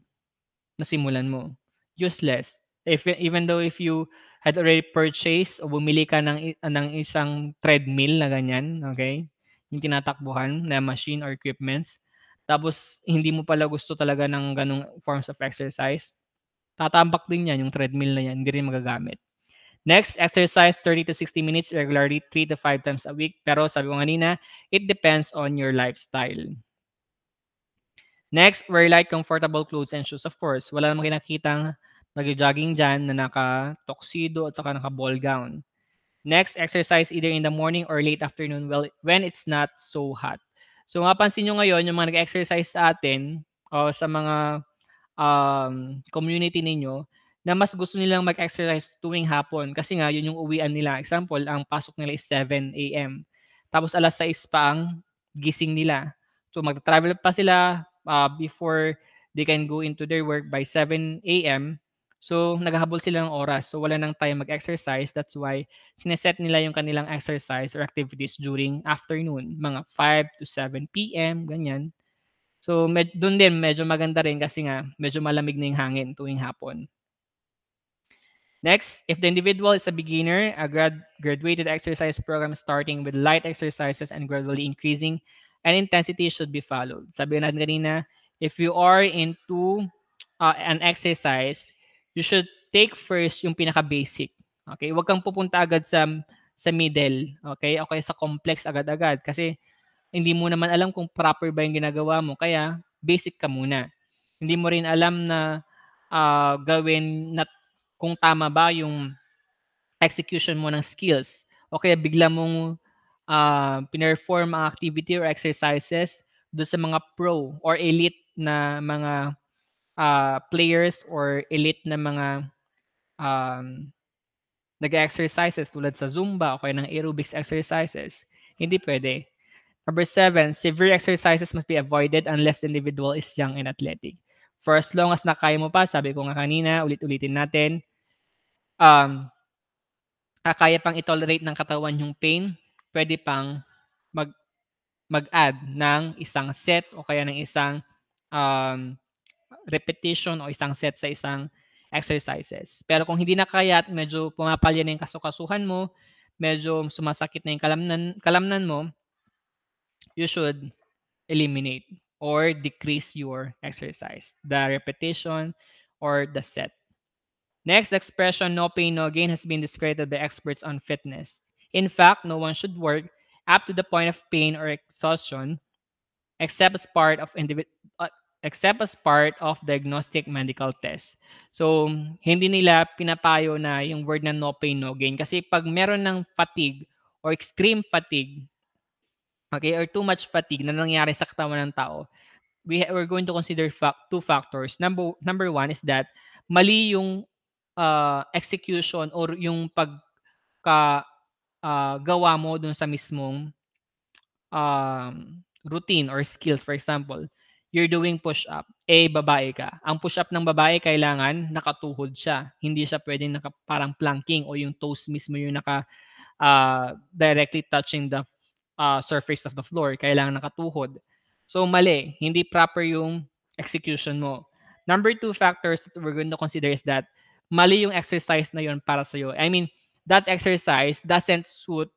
nasimulan mo. Useless. If even though if you had already purchased o bumili ka ng ng isang treadmill na ganyan, okay? Yung tinatakbuhan na machine or equipments, tapos hindi mo pala gusto talaga ng ganong forms of exercise, tatambak din yan yung treadmill na yan, hindi rin magagamit. Next, exercise 30 to 60 minutes regularly 3 to 5 times a week. Pero sabi ko kanina, it depends on your lifestyle. Next, wear light, comfortable clothes and shoes. Of course, wala namang kinakitang nag-jogging dyan na naka-tuxedo at saka naka-ball gown. Next, exercise either in the morning or late afternoon well, when it's not so hot. So, mapansin nyo ngayon, yung mga nag-exercise sa atin o sa mga um, community ninyo, na mas gusto nilang mag-exercise tuwing hapon kasi nga yun yung uwian nila. Example, ang pasok nila is 7 a.m. Tapos alas 6 pa ang gising nila. So mag-travel pa sila uh, before they can go into their work by 7 a.m. So, naghahabol sila ng oras. So, wala nang time mag-exercise. That's why sineset nila yung kanilang exercise or activities during afternoon, mga 5 to 7 p.m., ganyan. So, med- dun din, medyo maganda rin kasi nga, medyo malamig na yung hangin tuwing hapon. Next, if the individual is a beginner, a grad graduated exercise program starting with light exercises and gradually increasing and intensity should be followed. Sabi natin kanina, if you are into uh, an exercise, you should take first yung pinaka-basic. Okay? Huwag kang pupunta agad sa sa middle, okay? Okay sa complex agad-agad kasi hindi mo naman alam kung proper ba yung ginagawa mo. Kaya basic ka muna. Hindi mo rin alam na uh, gawin na kung tama ba yung execution mo ng skills o kaya bigla mong uh, pinerform ang activity or exercises doon sa mga pro or elite na mga uh, players or elite na mga um, nag-exercises tulad sa Zumba o kaya ng aerobics exercises. Hindi pwede. Number seven, severe exercises must be avoided unless the individual is young and athletic. For as long as nakaya mo pa, sabi ko nga kanina, ulit-ulitin natin, um, kaya pang i-tolerate ng katawan yung pain, pwede pang mag mag-add ng isang set o kaya ng isang um, repetition o isang set sa isang exercises. Pero kung hindi na kaya at medyo pumapalya na yung kasukasuhan mo, medyo sumasakit na yung kalamnan, kalamnan mo, you should eliminate or decrease your exercise, the repetition or the set. Next expression, no pain, no gain, has been discredited by experts on fitness. In fact, no one should work up to the point of pain or exhaustion except as part of individ- uh, except as part of diagnostic medical test. So, hindi nila pinapayo na yung word na no pain, no gain. Kasi pag meron ng fatigue or extreme fatigue, okay, or too much fatigue na nangyari sa katawan ng tao, we we're going to consider fact, two factors. Number number one is that mali yung uh, execution or yung pagka uh, mo dun sa mismong um, routine or skills. For example, you're doing push-up. Eh, babae ka. Ang push-up ng babae, kailangan nakatuhod siya. Hindi siya pwedeng naka, parang planking o yung toes mismo yung naka uh, directly touching the uh, surface of the floor. Kailangan nakatuhod. So, mali. Hindi proper yung execution mo. Number two factors that we're going to consider is that mali yung exercise na yun para sa'yo. I mean, that exercise doesn't suit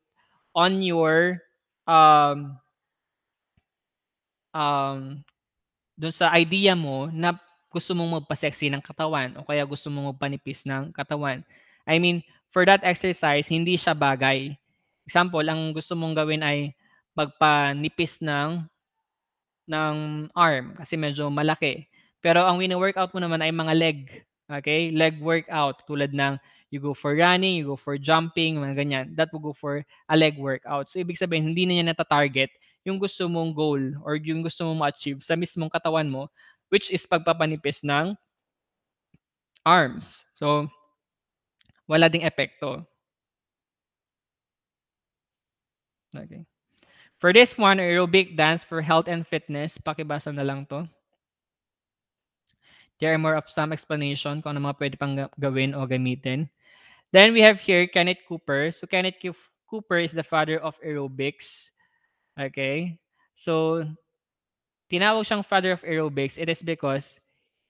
on your um, um, dun sa idea mo na gusto mong magpa-sexy ng katawan o kaya gusto mong magpanipis ng katawan. I mean, for that exercise, hindi siya bagay. Example, ang gusto mong gawin ay magpanipis ng ng arm kasi medyo malaki. Pero ang wini-workout mo naman ay mga leg. Okay? Leg workout tulad ng you go for running, you go for jumping, mga ganyan. That will go for a leg workout. So ibig sabihin hindi na niya nata-target yung gusto mong goal or yung gusto mong ma-achieve sa mismong katawan mo which is pagpapanipis ng arms. So wala ding epekto. Okay. For this one, aerobic dance for health and fitness, pakibasa na lang to. There are more of some explanation kung ano mga pwede pang gawin o gamitin. Then we have here Kenneth Cooper. So Kenneth Cooper is the father of aerobics. Okay? So, tinawag siyang father of aerobics. It is because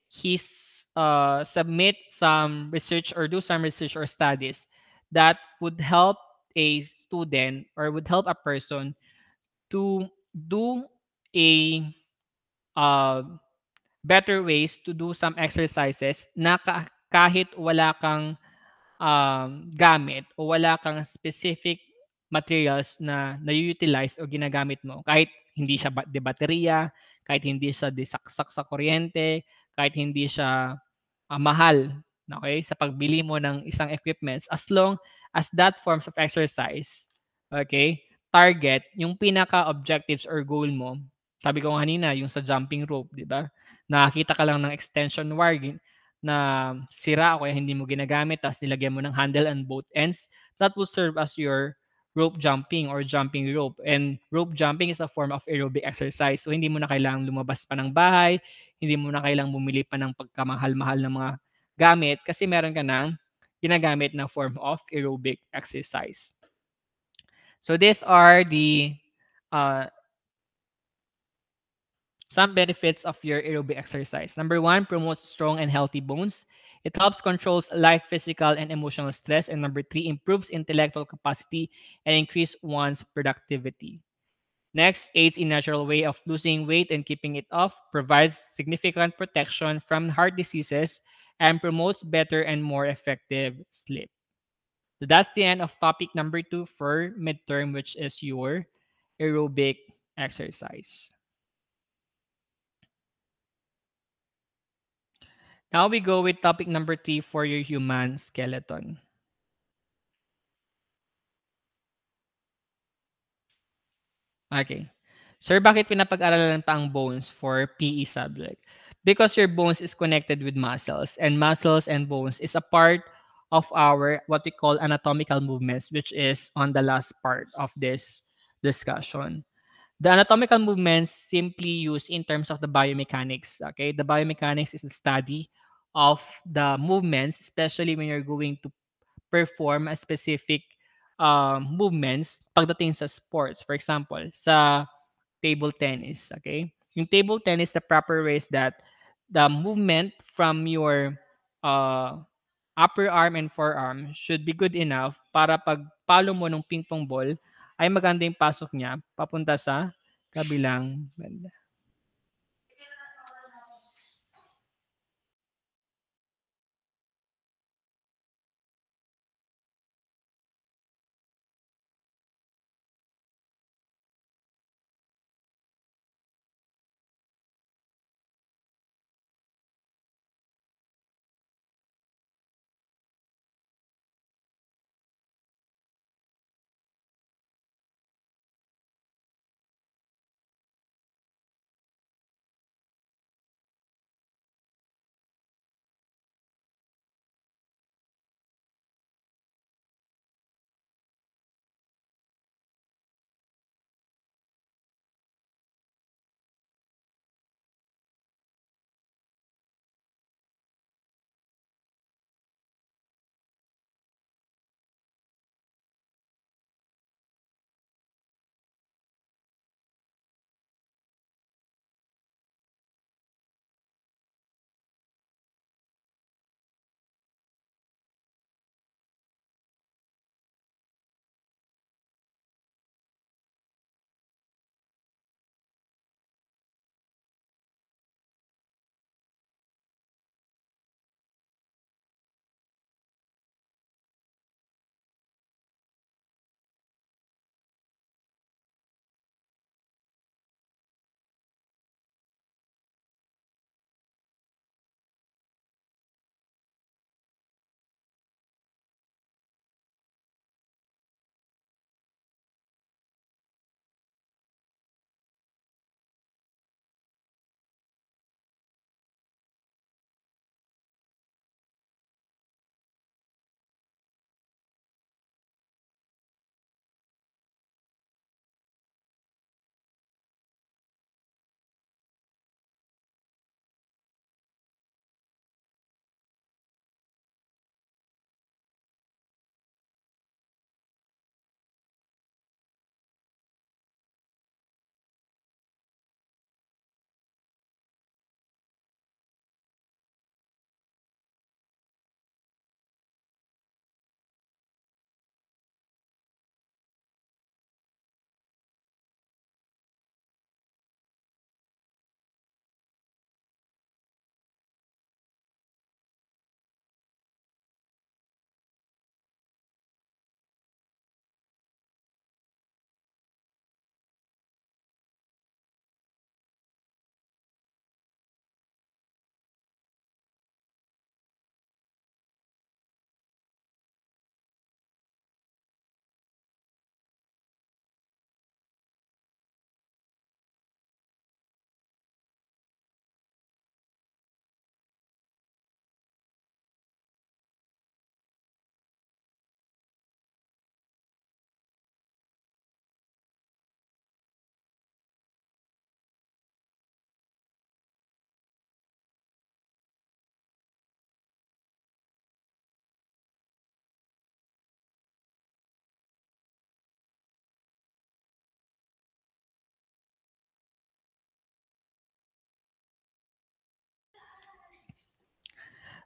he's uh, submit some research or do some research or studies that would help a student or would help a person to do a uh, better ways to do some exercises na ka- kahit wala kang um, gamit o wala kang specific materials na na-utilize o ginagamit mo. Kahit hindi siya de baterya, kahit hindi siya de saksak sa kuryente, kahit hindi siya uh, mahal okay, sa pagbili mo ng isang equipments as long as that forms of exercise okay, target, yung pinaka-objectives or goal mo, sabi ko kanina, yung sa jumping rope, di ba? Nakakita ka lang ng extension wire na sira o kaya hindi mo ginagamit, tapos nilagyan mo ng handle and both ends, that will serve as your rope jumping or jumping rope. And rope jumping is a form of aerobic exercise. So, hindi mo na kailangang lumabas pa ng bahay, hindi mo na kailangang bumili pa ng pagkamahal-mahal ng mga gamit kasi meron ka ng ginagamit na form of aerobic exercise. So these are the uh, some benefits of your aerobic exercise. Number one, promotes strong and healthy bones. It helps controls life physical and emotional stress. And number three, improves intellectual capacity and increase one's productivity. Next, aids in natural way of losing weight and keeping it off, provides significant protection from heart diseases, and promotes better and more effective sleep. So that's the end of topic number two for midterm, which is your aerobic exercise. Now we go with topic number three for your human skeleton. Okay. Sir, bakit pinapag-aralan pa ang bones for PE subject? Because your bones is connected with muscles and muscles and bones is a part of our what we call anatomical movements which is on the last part of this discussion. The anatomical movements simply used in terms of the biomechanics, okay? The biomechanics is the study of the movements especially when you're going to perform a specific um, movements pagdating sa sports. For example, sa table tennis, okay? Yung table tennis, the proper way is that the movement from your uh, upper arm and forearm should be good enough para pag palo mo ng ping pong ball, ay maganda yung pasok niya papunta sa kabilang banda.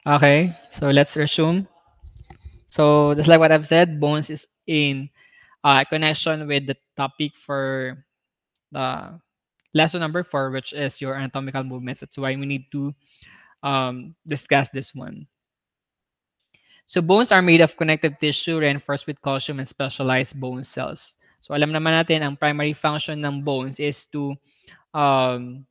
Okay, so let's resume. So just like what I've said, bones is in uh, connection with the topic for the lesson number four, which is your anatomical movements. That's why we need to um, discuss this one. So bones are made of connective tissue reinforced with calcium and specialized bone cells. So alam naman natin, ang primary function ng bones is to um,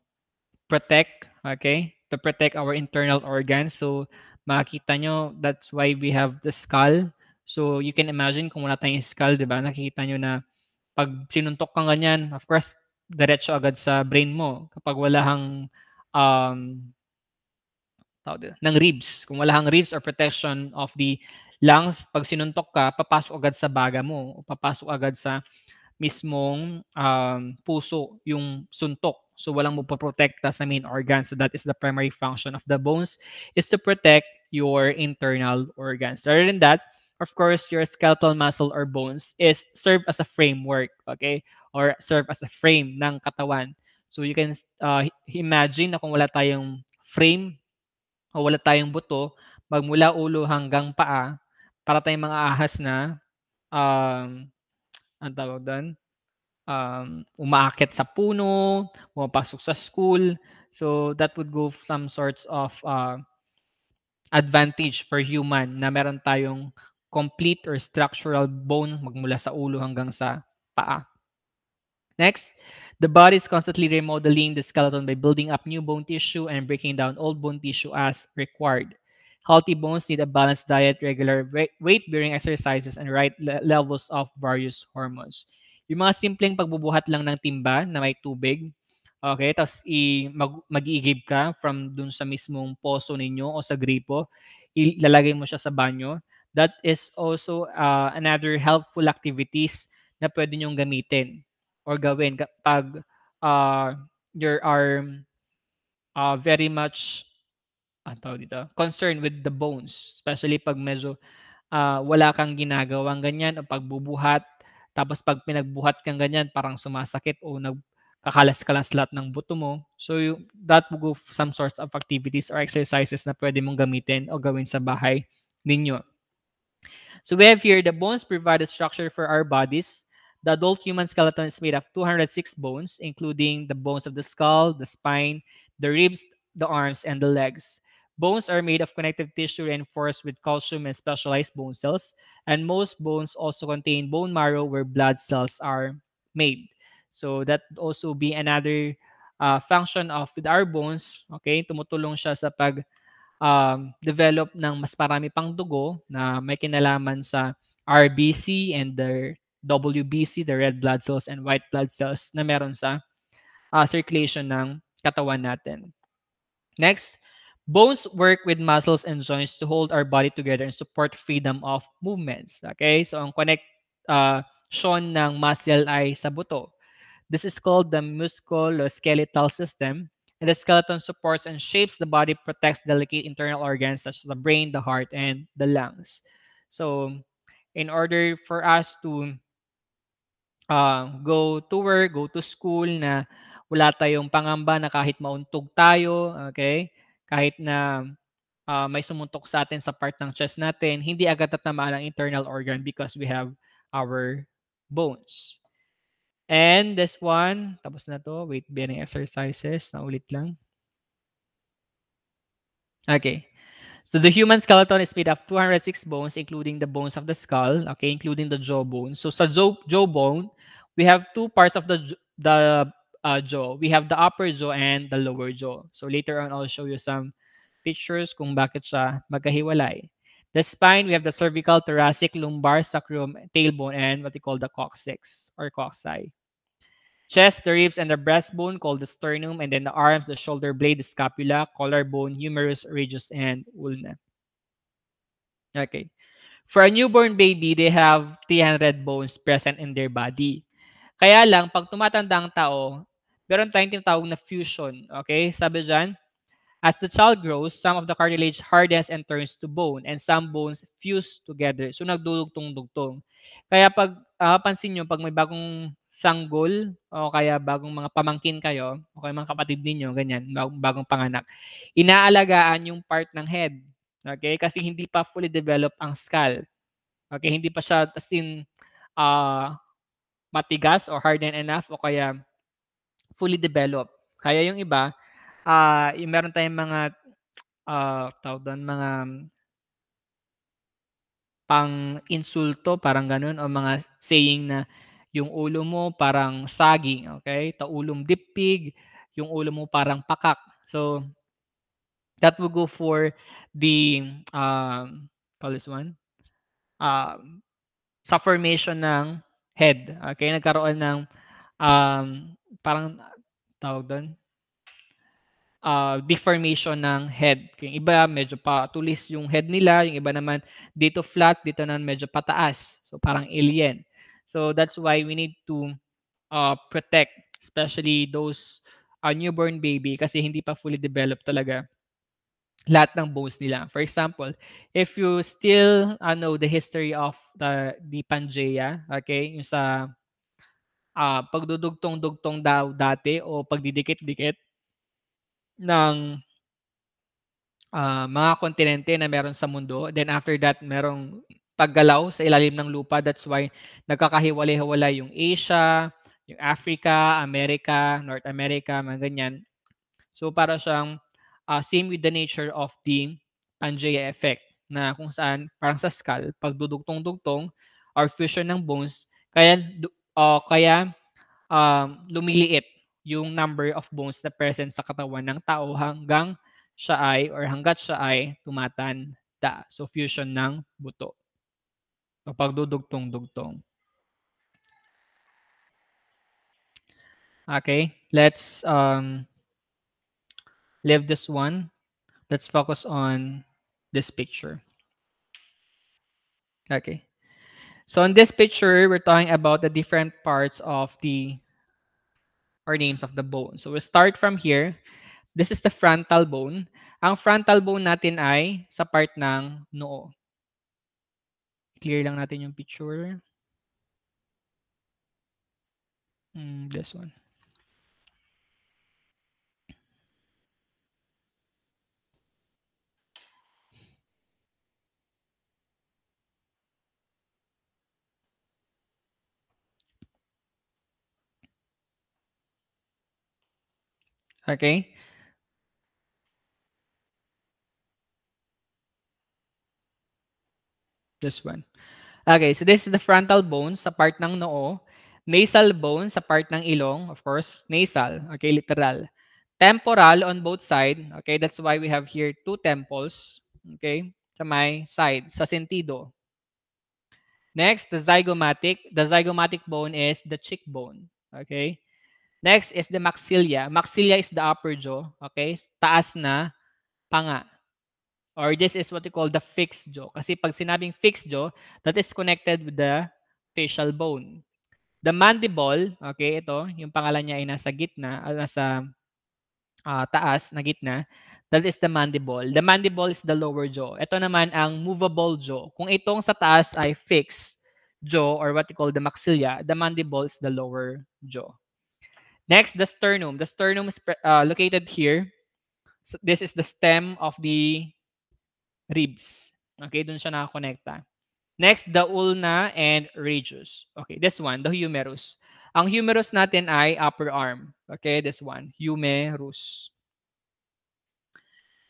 protect, okay? To protect our internal organs. So makikita nyo, that's why we have the skull. So you can imagine kung wala tayong skull, di ba? Nakikita nyo na pag sinuntok kang ganyan, of course, diretso agad sa brain mo. Kapag wala kang um, ng ribs. Kung wala kang ribs or protection of the lungs, pag sinuntok ka, papasok agad sa baga mo. O papasok agad sa mismong um, puso yung suntok. So walang magpoprotekta sa main organ. So that is the primary function of the bones is to protect your internal organs. Other than that, of course, your skeletal muscle or bones is serve as a framework, okay? Or serve as a frame ng katawan. So you can uh, imagine na kung wala tayong frame o wala tayong buto, magmula ulo hanggang paa, para tayong mga ahas na um, ang tawag doon, um, umaakit sa puno, pumapasok sa school. So that would go some sorts of uh, advantage for human na meron tayong complete or structural bone magmula sa ulo hanggang sa paa. Next, the body is constantly remodeling the skeleton by building up new bone tissue and breaking down old bone tissue as required. Healthy bones need a balanced diet, regular weight-bearing exercises, and right le- levels of various hormones. Yung mga simpleng pagbubuhat lang ng timba na may tubig, okay, tapos i- mag- mag-iigib ka from dun sa mismong poso ninyo o sa gripo, ilalagay mo siya sa banyo. That is also uh, another helpful activities na pwede nyong gamitin or gawin kapag uh, you are uh, very much tawag dito, concerned with the bones. Especially pag medyo uh, wala kang ginagawang ganyan o pagbubuhat. Tapos pag pinagbuhat kang ganyan, parang sumasakit o nagkakalas-kalas lahat ng buto mo. So you, that will go some sorts of activities or exercises na pwede mong gamitin o gawin sa bahay ninyo. So we have here the bones provide a structure for our bodies the adult human skeleton is made of 206 bones, including the bones of the skull, the spine, the ribs, the arms, and the legs. Bones are made of connective tissue reinforced with calcium and specialized bone cells, and most bones also contain bone marrow where blood cells are made. So that also be another uh, function of with our bones, okay? Tumutulong siya sa pag um, develop ng mas marami pang dugo na may kinalaman sa RBC and the WBC, the red blood cells and white blood cells na meron sa uh, circulation ng katawan natin. Next, bones work with muscles and joints to hold our body together and support freedom of movements. Okay? So, ang connection uh, ng muscle ay sa buto. This is called the musculoskeletal system. And the skeleton supports and shapes the body, protects delicate internal organs such as the brain, the heart, and the lungs. So, in order for us to uh, go to work, go to school na wala tayong pangamba na kahit mauntog tayo, okay? Kahit na uh, may sumuntok sa atin sa part ng chest natin, hindi agad tatamaan ang internal organ because we have our bones. And this one, tapos na to, weight bearing exercises, na ulit lang. Okay. So the human skeleton is made of 206 bones, including the bones of the skull, okay, including the jaw bone. So sa jaw, jaw bone, we have two parts of the the uh, jaw. We have the upper jaw and the lower jaw. So later on, I'll show you some pictures kung bakit siya magkahiwalay. The spine, we have the cervical, thoracic, lumbar, sacrum, tailbone, and what we call the coccyx or cocci. Chest, the ribs, and the breastbone called the sternum, and then the arms, the shoulder blade, the scapula, collarbone, humerus, radius, and ulna. Okay. For a newborn baby, they have 300 bones present in their body. Kaya lang, pag tumatanda ang tao, meron tayong tinatawag na fusion. Okay? Sabi dyan, as the child grows, some of the cartilage hardens and turns to bone, and some bones fuse together. So, nagdudugtong-dugtong. Kaya pag, uh, pansin nyo, pag may bagong sanggol, o kaya bagong mga pamangkin kayo, o kaya mga kapatid ninyo, ganyan, bagong, bagong panganak, inaalagaan yung part ng head. Okay? Kasi hindi pa fully developed ang skull. Okay? Hindi pa siya as in uh, matigas or hardened enough o kaya fully developed. Kaya yung iba, uh, yung meron tayong mga uh, tawag doon, mga pang-insulto, parang ganun, o mga saying na yung ulo mo parang saging, okay? Taulong dipig, yung ulo mo parang pakak. So, that will go for the, um, call this one, um, sa formation ng head. Okay? Nagkaroon ng, um, parang, tawag doon, uh, deformation ng head. Yung iba, medyo patulis yung head nila. Yung iba naman, dito flat, dito naman medyo pataas. So, parang alien. So, that's why we need to uh, protect, especially those uh, newborn baby kasi hindi pa fully developed talaga lahat ng bones nila. For example, if you still uh, know the history of the, the Pangea, okay, yung sa uh, pagdudugtong-dugtong daw dati o pagdidikit-dikit, ng uh, mga kontinente na meron sa mundo. Then after that, merong paggalaw sa ilalim ng lupa. That's why nagkakahiwalay-hiwalay yung Asia, yung Africa, America, North America, mga ganyan. So para siyang uh, same with the nature of the Pangea effect na kung saan parang sa skull, pag dudugtong-dugtong or fusion ng bones, kaya uh, kaya um, lumiliit yung number of bones na present sa katawan ng tao hanggang siya ay or hanggat siya ay tumatanda. So fusion ng buto. So pagdudugtong-dugtong. Okay, let's um, leave this one. Let's focus on this picture. Okay. So in this picture, we're talking about the different parts of the or names of the bone. So we start from here. This is the frontal bone. Ang frontal bone natin ay sa part ng noo. Clear lang natin yung picture. Mm, this one. Okay? This one. Okay, so this is the frontal bone sa part ng noo. Nasal bone sa part ng ilong, of course, nasal, okay, literal. Temporal on both side, okay, that's why we have here two temples, okay, sa my side, sa sentido. Next, the zygomatic. The zygomatic bone is the cheekbone, okay? Next is the maxilla. Maxilla is the upper jaw, okay? Taas na panga. Or this is what we call the fixed jaw. Kasi pag sinabing fixed jaw, that is connected with the facial bone. The mandible, okay, ito, yung pangalan niya ay nasa gitna, uh, nasa uh, taas na gitna. That is the mandible. The mandible is the lower jaw. Ito naman ang movable jaw. Kung itong sa taas ay fixed jaw or what we call the maxilla, the mandible is the lower jaw. Next, the sternum. The sternum is uh, located here. So this is the stem of the ribs. Okay, dun siya nakakonekta. Next, the ulna and radius. Okay, this one, the humerus. Ang humerus natin ay upper arm. Okay, this one, humerus.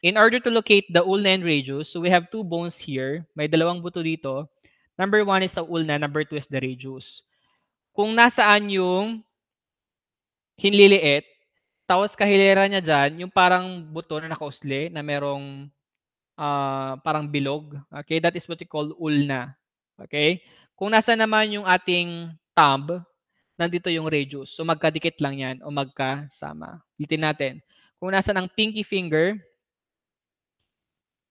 In order to locate the ulna and radius, so we have two bones here. May dalawang buto dito. Number one is the ulna, number two is the radius. Kung nasaan yung hinliliit, tapos kahilera niya dyan, yung parang buto na nakausli na merong uh, parang bilog. Okay, that is what we call ulna. Okay? Kung nasa naman yung ating thumb, nandito yung radius. So magkadikit lang yan o magkasama. Litin natin. Kung nasa ng pinky finger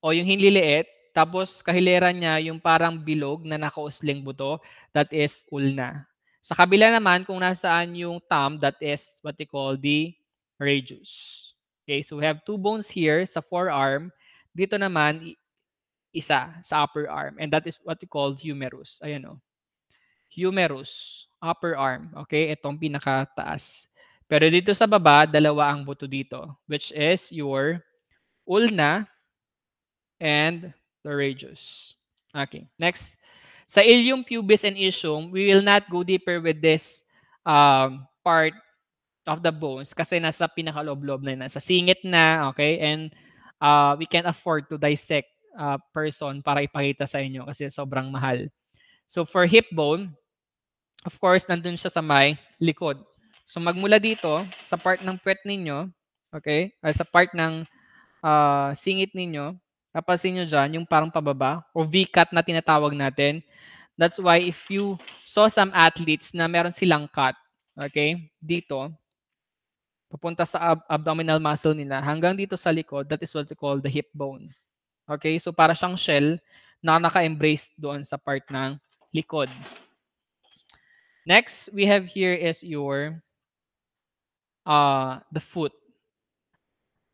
o yung hinliliit, tapos kahilera niya yung parang bilog na nakausling buto, that is ulna. Sa kabila naman, kung nasaan yung thumb, that is what they call the radius. Okay, so we have two bones here sa forearm. Dito naman, isa sa upper arm. And that is what we call humerus. Ayan o. Oh. Humerus, upper arm. Okay, itong pinakataas. Pero dito sa baba, dalawa ang buto dito, which is your ulna and the radius. Okay, next. Sa ilium pubis and ischium, we will not go deeper with this um, part of the bones kasi nasa pinakaloob-loob na nasa singit na, okay? And uh, we can afford to dissect uh, person para ipakita sa inyo kasi sobrang mahal. So for hip bone, of course, nandun siya sa may likod. So magmula dito, sa part ng puwet ninyo, okay, or sa part ng uh, singit ninyo, napansin nyo dyan, yung parang pababa, o V-cut na tinatawag natin. That's why if you saw some athletes na meron silang cut, okay, dito, papunta sa ab- abdominal muscle nila, hanggang dito sa likod, that is what we call the hip bone. Okay, so para siyang shell na naka-embrace doon sa part ng likod. Next, we have here is your uh, the foot.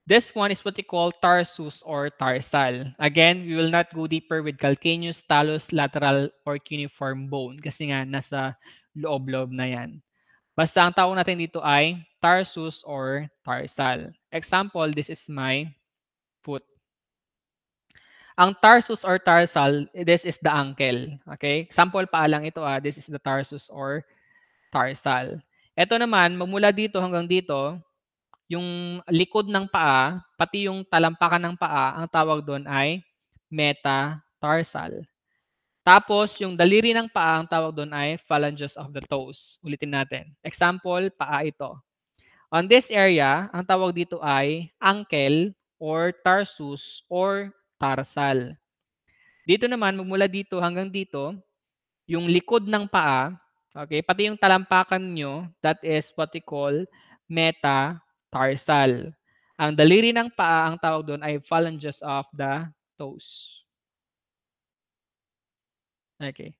This one is what we call tarsus or tarsal. Again, we will not go deeper with calcaneus, talus, lateral, or cuneiform bone kasi nga nasa loob-loob na yan. Basta ang tawag natin dito ay tarsus or tarsal. Example, this is my foot. Ang tarsus or tarsal, this is the ankle. Okay? Example pa lang ito ah, this is the tarsus or tarsal. Ito naman, magmula dito hanggang dito, yung likod ng paa, pati yung talampakan ng paa, ang tawag doon ay metatarsal. Tapos, yung daliri ng paa, ang tawag doon ay phalanges of the toes. Ulitin natin. Example, paa ito. On this area, ang tawag dito ay ankle or tarsus or tarsal. Dito naman, magmula dito hanggang dito, yung likod ng paa, okay, pati yung talampakan nyo, that is what we call meta tarsal. Ang daliri ng paa, ang tawag doon ay phalanges of the toes. Okay.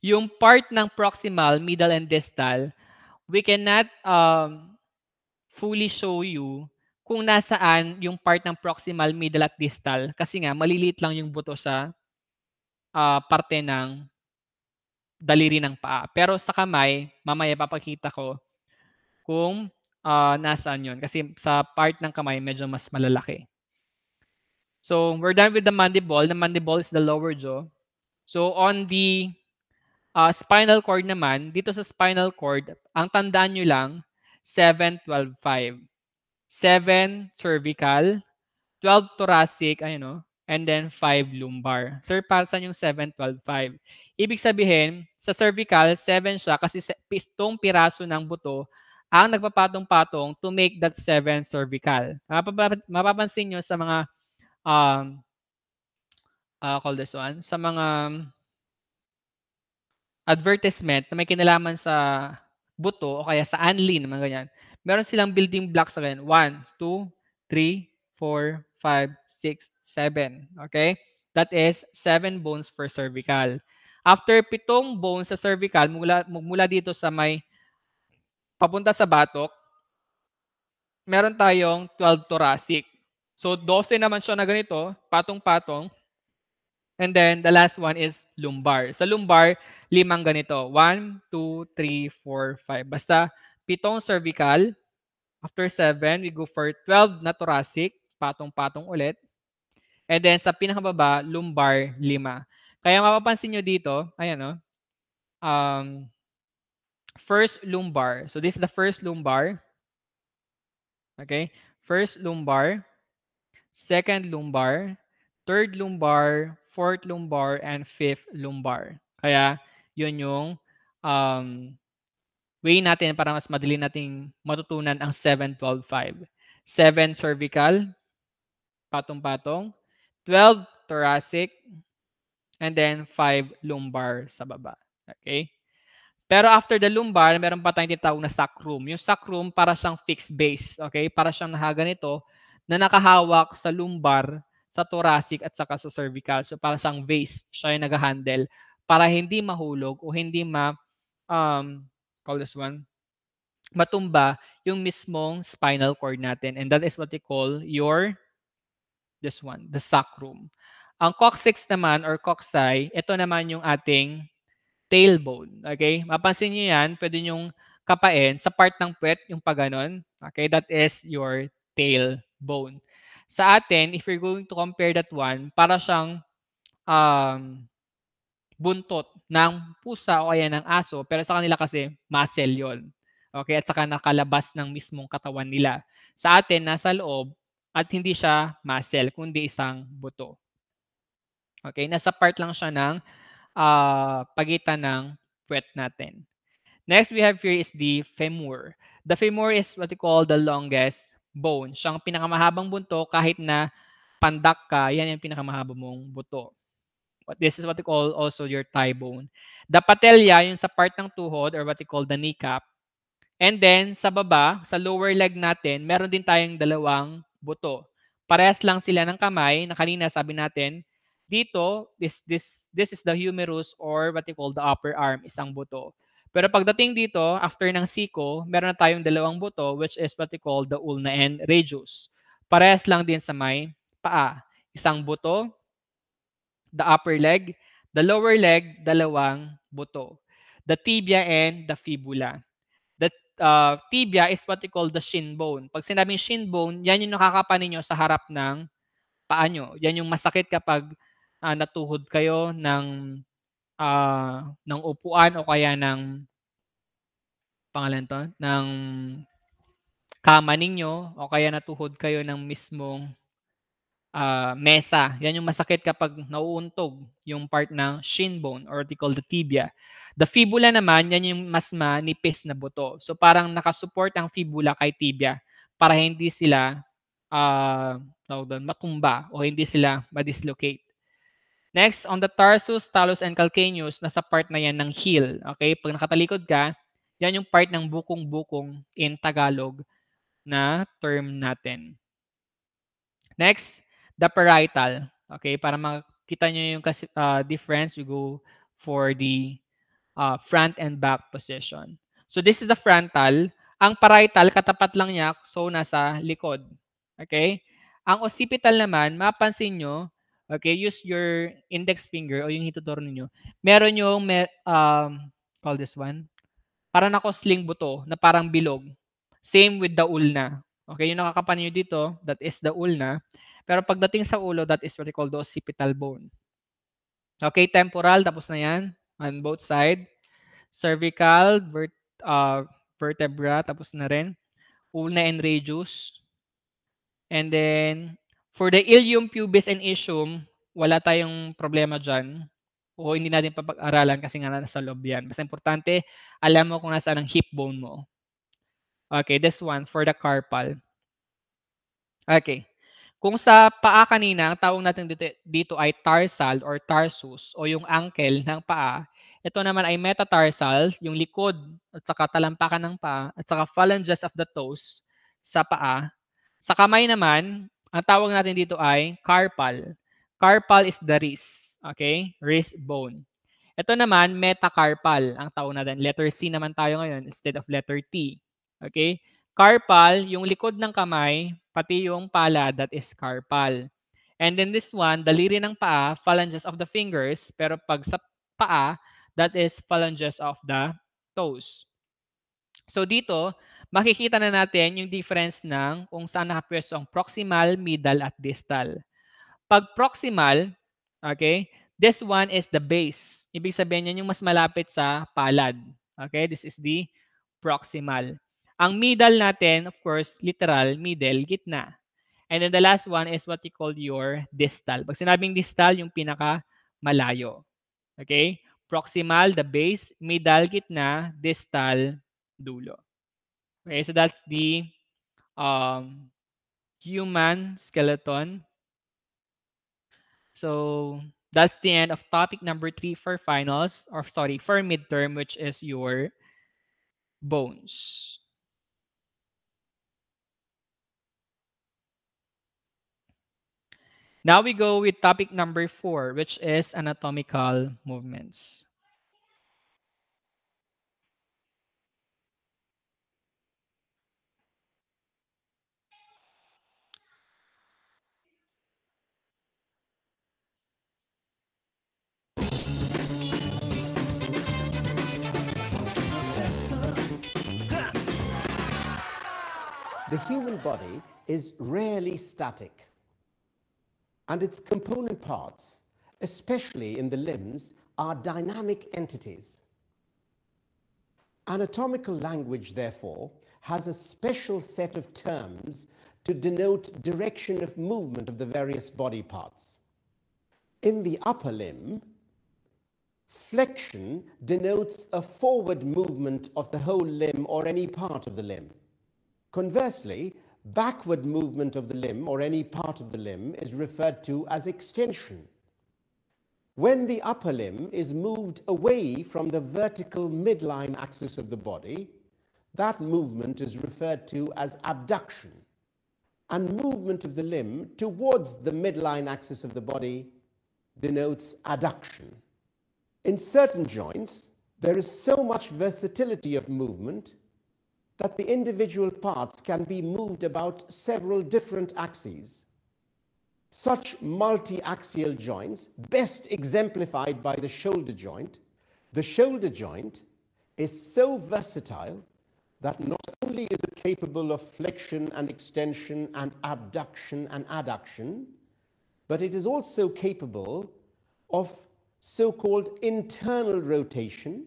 Yung part ng proximal, middle, and distal, we cannot um, fully show you kung nasaan yung part ng proximal, middle, at distal. Kasi nga, maliliit lang yung buto sa uh, parte ng daliri ng paa. Pero sa kamay, mamaya papakita ko kung uh, nasaan yun. Kasi sa part ng kamay, medyo mas malalaki. So, we're done with the mandible. The mandible is the lower jaw. So, on the uh, spinal cord naman, dito sa spinal cord, ang tandaan nyo lang, 7, 12, 5. 7 cervical, 12 thoracic, ayun no, and then 5 lumbar. Surpassan yung 7, 12, 5. Ibig sabihin, sa cervical, 7 siya kasi itong piraso ng buto ang nagpapatong-patong to make that seven cervical. Mapapansin nyo sa mga um, uh, call this one, sa mga advertisement na may kinalaman sa buto o kaya sa anlin, mga ganyan. Meron silang building blocks sa ganyan. 1, 2, 3, 4, 5, 6, 7. Okay? That is 7 bones for cervical. After pitong bones sa cervical, mula, mula dito sa may papunta sa batok, meron tayong 12 thoracic. So 12 naman siya na ganito, patong-patong. And then the last one is lumbar. Sa lumbar, limang ganito. 1, 2, 3, 4, 5. Basta pitong cervical. After 7, we go for 12 na thoracic. Patong-patong ulit. And then sa pinakababa, lumbar, 5. Kaya mapapansin nyo dito, ayan o, oh, um, first lumbar. So this is the first lumbar. Okay? First lumbar, second lumbar, third lumbar, fourth lumbar, and fifth lumbar. Kaya yun yung um, way natin para mas madali nating matutunan ang 7-12-5. 7 cervical, patong-patong, 12 thoracic, and then 5 lumbar sa baba. Okay? Pero after the lumbar, meron pa tayong tinatawag na sacrum. Yung sacrum para siyang fixed base, okay? Para siyang nakaganito na nakahawak sa lumbar, sa thoracic at saka sa cervical. So para siyang vase, siya yung nag-handle para hindi mahulog o hindi ma um call this one matumba yung mismong spinal cord natin. And that is what we call your this one, the sacrum. Ang coccyx naman or cocci, ito naman yung ating tailbone. Okay? Mapansin niyo yan, pwede nyong kapain sa part ng puwet, yung paganon. Okay? That is your tailbone. Sa atin, if you're going to compare that one, para siyang um, buntot ng pusa o kaya ng aso, pero sa kanila kasi muscle yon. Okay, at saka nakalabas ng mismong katawan nila. Sa atin, nasa loob at hindi siya muscle, kundi isang buto. Okay, nasa part lang siya ng uh, pagitan ng puwet natin. Next we have here is the femur. The femur is what we call the longest bone. Siyang pinakamahabang bunto kahit na pandak ka, yan yung pinakamahabang mong buto. But this is what we call also your thigh bone. The patella, yung sa part ng tuhod or what we call the kneecap. And then sa baba, sa lower leg natin, meron din tayong dalawang buto. Parehas lang sila ng kamay na kanina sabi natin, dito, this, this, this is the humerus or what we call the upper arm, isang buto. Pero pagdating dito, after ng siko, meron na tayong dalawang buto which is what we call the ulna and radius. Parehas lang din sa may paa. Isang buto, the upper leg, the lower leg, dalawang buto. The tibia and the fibula. The uh, tibia is what we call the shin bone. Pag sinabing shin bone, yan yung nakakapan ninyo sa harap ng paa nyo. Yan yung masakit kapag uh, natuhod kayo ng uh, ng upuan o kaya ng pangalan to, ng kama ninyo o kaya natuhod kayo ng mismong uh, mesa. Yan yung masakit kapag nauuntog yung part ng shin bone or what call the tibia. The fibula naman, yan yung mas manipis na buto. So parang nakasupport ang fibula kay tibia para hindi sila uh, doon, matumba o hindi sila ma-dislocate. Next, on the tarsus, talus, and calcaneus, nasa part na yan ng heel. Okay? Pag nakatalikod ka, yan yung part ng bukong-bukong in Tagalog na term natin. Next, the parietal. Okay? Para makita nyo yung uh, difference, we go for the uh, front and back position. So this is the frontal. Ang parietal, katapat lang niya, so nasa likod. Okay? Ang occipital naman, mapansin nyo, Okay, use your index finger o yung hituturo ninyo. Meron yung, mer um, call this one, parang nako sling buto na parang bilog. Same with the ulna. Okay, yung nakakapan nyo dito, that is the ulna. Pero pagdating sa ulo, that is what we call the occipital bone. Okay, temporal, tapos na yan on both side. Cervical, vert, uh, vertebra, tapos na rin. Ulna and radius. And then, For the ilium, pubis, and ischium, wala tayong problema dyan. O hindi natin papag-aralan kasi nga nasa loob yan. Basta importante, alam mo kung nasaan ang hip bone mo. Okay, this one for the carpal. Okay. Kung sa paa kanina, ang tawag natin dito, dito ay tarsal or tarsus o yung ankle ng paa. Ito naman ay metatarsals, yung likod at saka talampakan ng paa at saka phalanges of the toes sa paa. Sa kamay naman, ang tawag natin dito ay carpal. Carpal is the wrist. Okay? Wrist bone. Ito naman, metacarpal ang tawag natin. Letter C naman tayo ngayon instead of letter T. Okay? Carpal, yung likod ng kamay, pati yung pala, that is carpal. And then this one, daliri ng paa, phalanges of the fingers, pero pag sa paa, that is phalanges of the toes. So dito, makikita na natin yung difference ng kung saan nakapwesto ang proximal, middle, at distal. Pag proximal, okay, this one is the base. Ibig sabihin yan yung mas malapit sa palad. Okay, this is the proximal. Ang middle natin, of course, literal, middle, gitna. And then the last one is what you call your distal. Pag sinabing distal, yung pinaka malayo. Okay? Proximal, the base, middle, gitna, distal, dulo. Okay, so that's the um, human skeleton. So that's the end of topic number three for finals, or sorry, for midterm, which is your bones. Now we go with topic number four, which is anatomical movements. The human body is rarely static. and its component parts, especially in the limbs, are dynamic entities. Anatomical language, therefore, has a special set of terms to denote direction of movement of the various body parts. In the upper limb, flexion denotes a forward movement of the whole limb or any part of the limb. Conversely, backward movement of the limb or any part of the limb is referred to as extension. When the upper limb is moved away from the vertical midline axis of the body, that movement is referred to as abduction. And movement of the limb towards the midline axis of the body denotes adduction. In certain joints, there is so much versatility of movement that the individual parts can be moved about several different axes. Such multi-axial joints, best exemplified by the shoulder joint, the shoulder joint is so versatile that not only is it capable of flexion and extension and abduction and adduction, but it is also capable of so-called internal rotation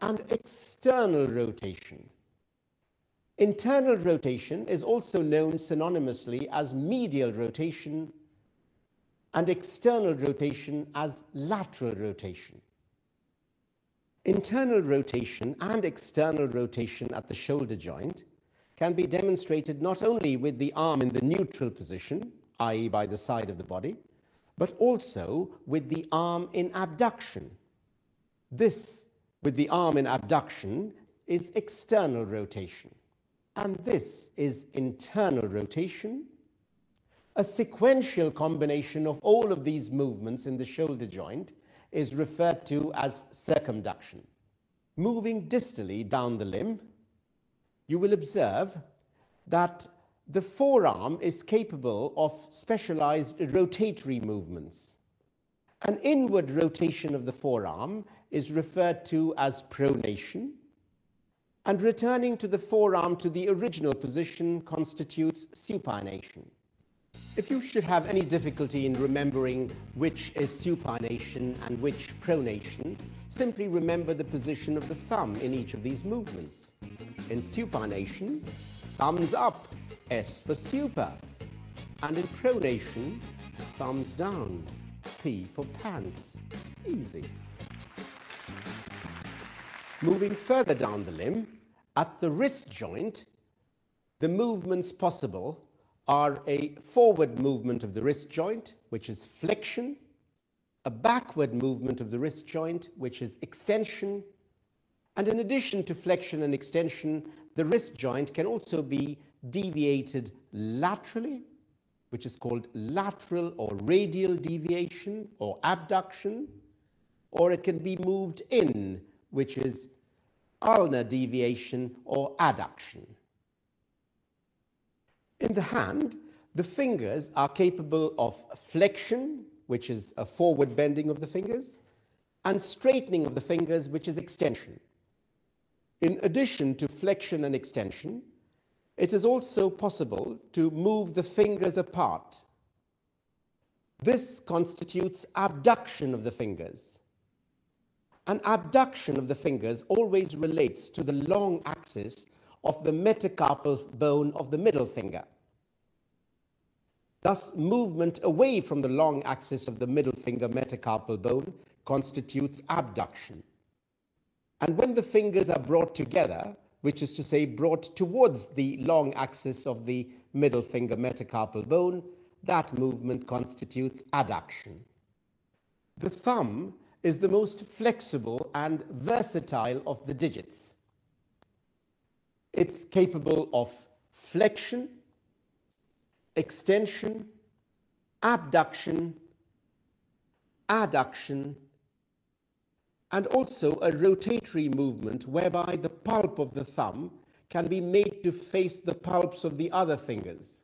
and external rotation. Internal rotation is also known synonymously as medial rotation and external rotation as lateral rotation. Internal rotation and external rotation at the shoulder joint can be demonstrated not only with the arm in the neutral position, i.e. by the side of the body, but also with the arm in abduction. This with the arm in abduction is external rotation. And this is internal rotation, a sequential combination of all of these movements in the shoulder joint is referred to as circumduction. Moving distally down the limb, you will observe that the forearm is capable of specialized rotatory movements. An inward rotation of the forearm is referred to as pronation, and returning to the forearm to the original position constitutes supination. If you should have any difficulty in remembering which is supination and which pronation, simply remember the position of the thumb in each of these movements. In supination, thumbs up, S for super. And in pronation, thumbs down, P for pants. Easy. Moving further down the limb, at the wrist joint, the movements possible are a forward movement of the wrist joint, which is flexion, a backward movement of the wrist joint, which is extension, and in addition to flexion and extension, the wrist joint can also be deviated laterally, which is called lateral or radial deviation or abduction, or it can be moved in, which is ulnar deviation or adduction. In the hand, the fingers are capable of flexion, which is a forward bending of the fingers, and straightening of the fingers, which is extension. In addition to flexion and extension, it is also possible to move the fingers apart. This constitutes abduction of the fingers. An abduction of the fingers always relates to the long axis of the metacarpal bone of the middle finger. Thus, movement away from the long axis of the middle finger metacarpal bone constitutes abduction. And when the fingers are brought together, which is to say brought towards the long axis of the middle finger metacarpal bone, that movement constitutes adduction. The thumb is the most flexible and versatile of the digits. It's capable of flexion, extension, abduction, adduction, and also a rotatory movement whereby the pulp of the thumb can be made to face the pulps of the other fingers.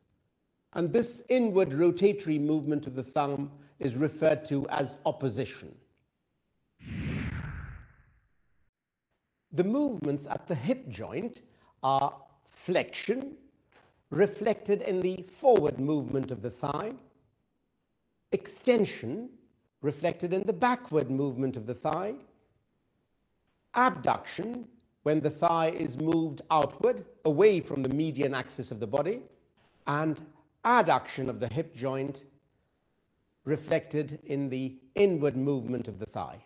And this inward rotatory movement of the thumb is referred to as opposition. The movements at the hip joint are flexion, reflected in the forward movement of the thigh, extension reflected in the backward movement of the thigh, abduction when the thigh is moved outward away from the median axis of the body, and adduction of the hip joint reflected in the inward movement of the thigh.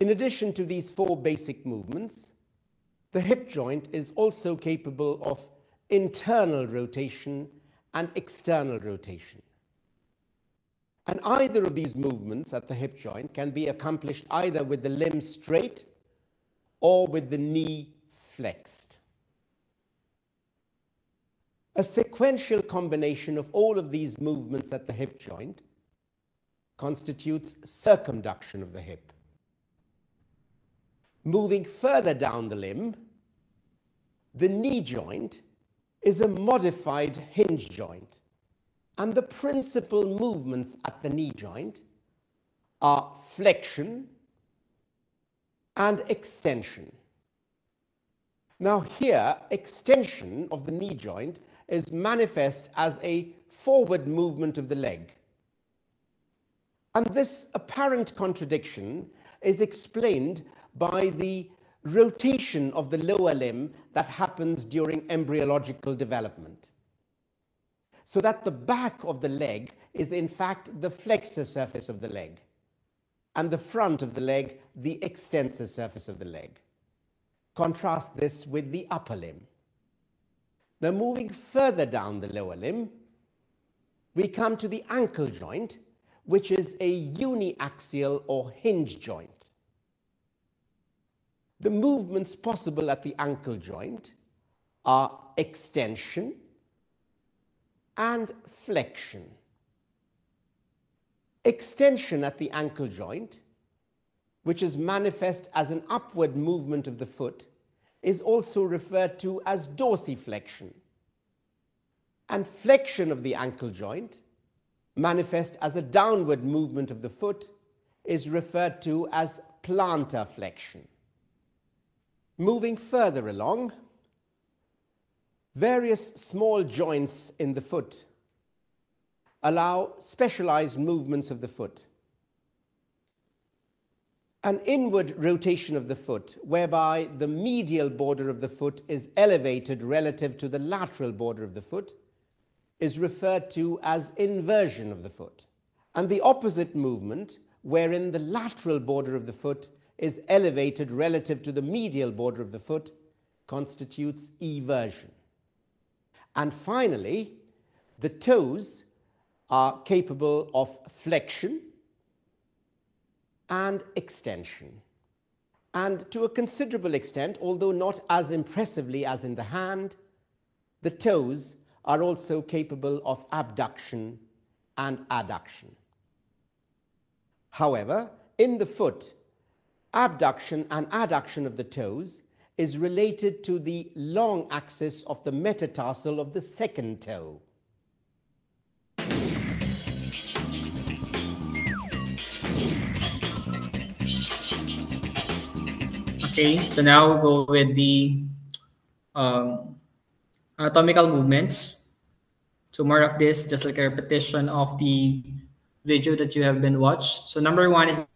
In addition to these four basic movements, the hip joint is also capable of internal rotation and external rotation. And either of these movements at the hip joint can be accomplished either with the limb straight or with the knee flexed. A sequential combination of all of these movements at the hip joint constitutes circumduction of the hip. Moving further down the limb, the knee joint is a modified hinge joint. And the principal movements at the knee joint are flexion and extension. Now here, extension of the knee joint is manifest as a forward movement of the leg. And this apparent contradiction is explained by the rotation of the lower limb that happens during embryological development. So that the back of the leg is in fact the flexor surface of the leg, and the front of the leg, the extensor surface of the leg. Contrast this with the upper limb. Now, moving further down the lower limb, we come to the ankle joint, which is a uniaxial or hinge joint. The movements possible at the ankle joint are extension and flexion. Extension at the ankle joint, which is manifest as an upward movement of the foot, is also referred to as dorsiflexion. And flexion of the ankle joint, manifest as a downward movement of the foot, is referred to as plantar flexion. Moving further along, various small joints in the foot allow specialized movements of the foot. An inward rotation of the foot, whereby the medial border of the foot is elevated relative to the lateral border of the foot, is referred to as inversion of the foot. And the opposite movement, wherein the lateral border of the foot is elevated relative to the medial border of the foot constitutes eversion. And finally, the toes are capable of flexion and extension. And to a considerable extent, although not as impressively as in the hand, the toes are also capable of abduction and adduction. However, in the foot, abduction and adduction of the toes is related to the long axis of the metatarsal of the second toe. Okay, so now we'll go with the um, anatomical movements. So more of this, just like a repetition of the video that you have been watched. So number one is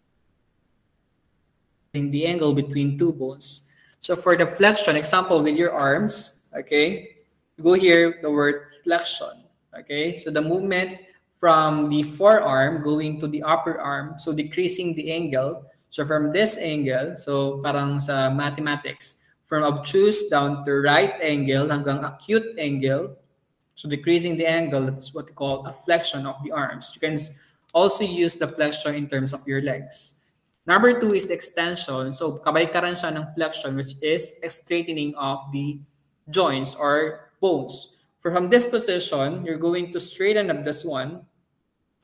the angle between two bones. So for the flexion, example with your arms, okay, go here, the word flexion, okay? So the movement from the forearm going to the upper arm, so decreasing the angle. So from this angle, so parang sa mathematics, from obtuse down to right angle hanggang acute angle, so decreasing the angle, that's what we call a flexion of the arms. You can also use the flexion in terms of your legs. Number two is extension. So, kabaliktaran siya ng flexion, which is straightening of the joints or bones. From this position, you're going to straighten up this one.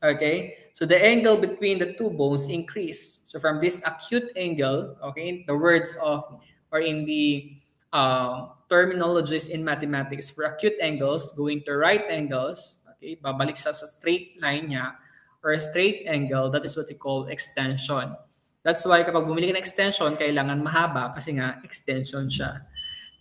Okay? So, the angle between the two bones increase. So, from this acute angle, okay, the words of, or in the uh, terminologies in mathematics, for acute angles, going to right angles, okay, babalik siya sa straight line niya, or a straight angle, that is what we call extension. That's why kapag bumili ka ng extension, kailangan mahaba kasi nga extension siya.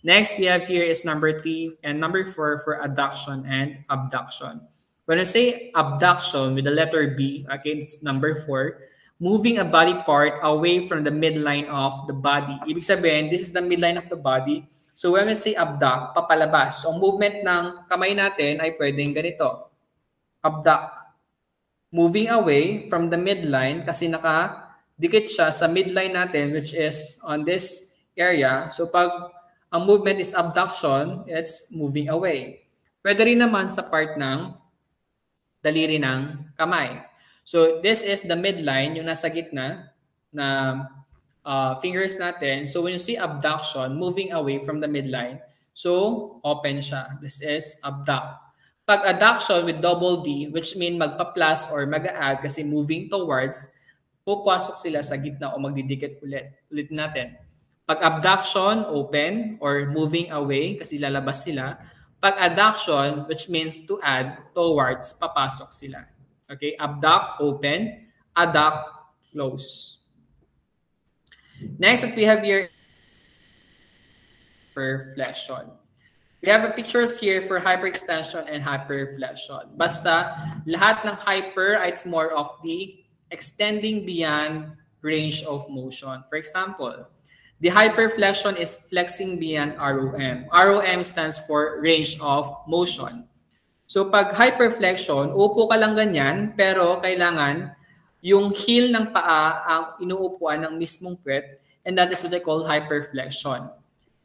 Next we have here is number three and number four for adduction and abduction. When I say abduction with the letter B, okay, it's number four, moving a body part away from the midline of the body. Ibig sabihin, this is the midline of the body. So when we say abduct, papalabas. So ang movement ng kamay natin ay pwedeng ganito. Abduct. Moving away from the midline kasi naka-dikit siya sa midline natin which is on this area. So pag ang movement is abduction, it's moving away. Pwede rin naman sa part ng daliri ng kamay. So this is the midline, yung nasa gitna na uh, fingers natin. So when you see abduction, moving away from the midline, so open siya. This is abduct. Pag adduction with double D, which mean magpa-plus or mag-add kasi moving towards, pupasok sila sa gitna o magdidikit ulit. Ulit natin. Pag abduction, open or moving away kasi lalabas sila. Pag adduction, which means to add, towards, papasok sila. Okay, abduct, open, adduct, close. Next, we have here, hyperflexion. We have a pictures here for hyperextension and hyperflexion. Basta, lahat ng hyper, it's more of the extending beyond range of motion. For example, The hyperflexion is flexing beyond ROM. ROM stands for range of motion. So pag hyperflexion, upo ka lang ganyan, pero kailangan yung heel ng paa ang inuupuan ng mismong puwet, and that is what I call hyperflexion.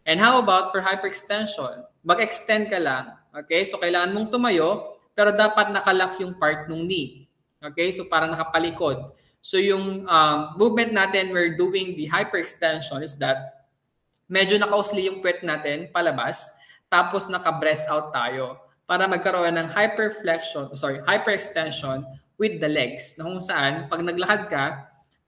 And how about for hyperextension? Mag-extend ka lang. Okay? So kailangan mong tumayo, pero dapat nakalak yung part ng knee. Okay? So parang nakapalikod. So yung um, movement natin, we're doing the hyperextension is that medyo nakausli yung puwet natin palabas, tapos naka-breast out tayo para magkaroon ng hyperflexion, sorry, hyperextension with the legs. Na kung saan, pag naglakad ka,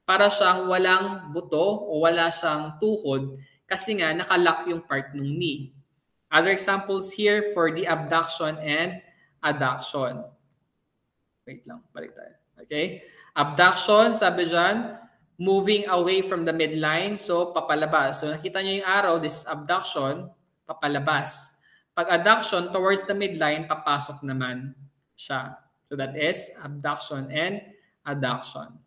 para siyang walang buto o wala siyang tuhod kasi nga nakalock yung part ng knee. Other examples here for the abduction and adduction. Wait lang, balik tayo. Okay? Abduction, sabi dyan, moving away from the midline, so papalabas. So nakita niyo yung arrow, this is abduction, papalabas. Pag adduction, towards the midline, papasok naman siya. So that is abduction and adduction.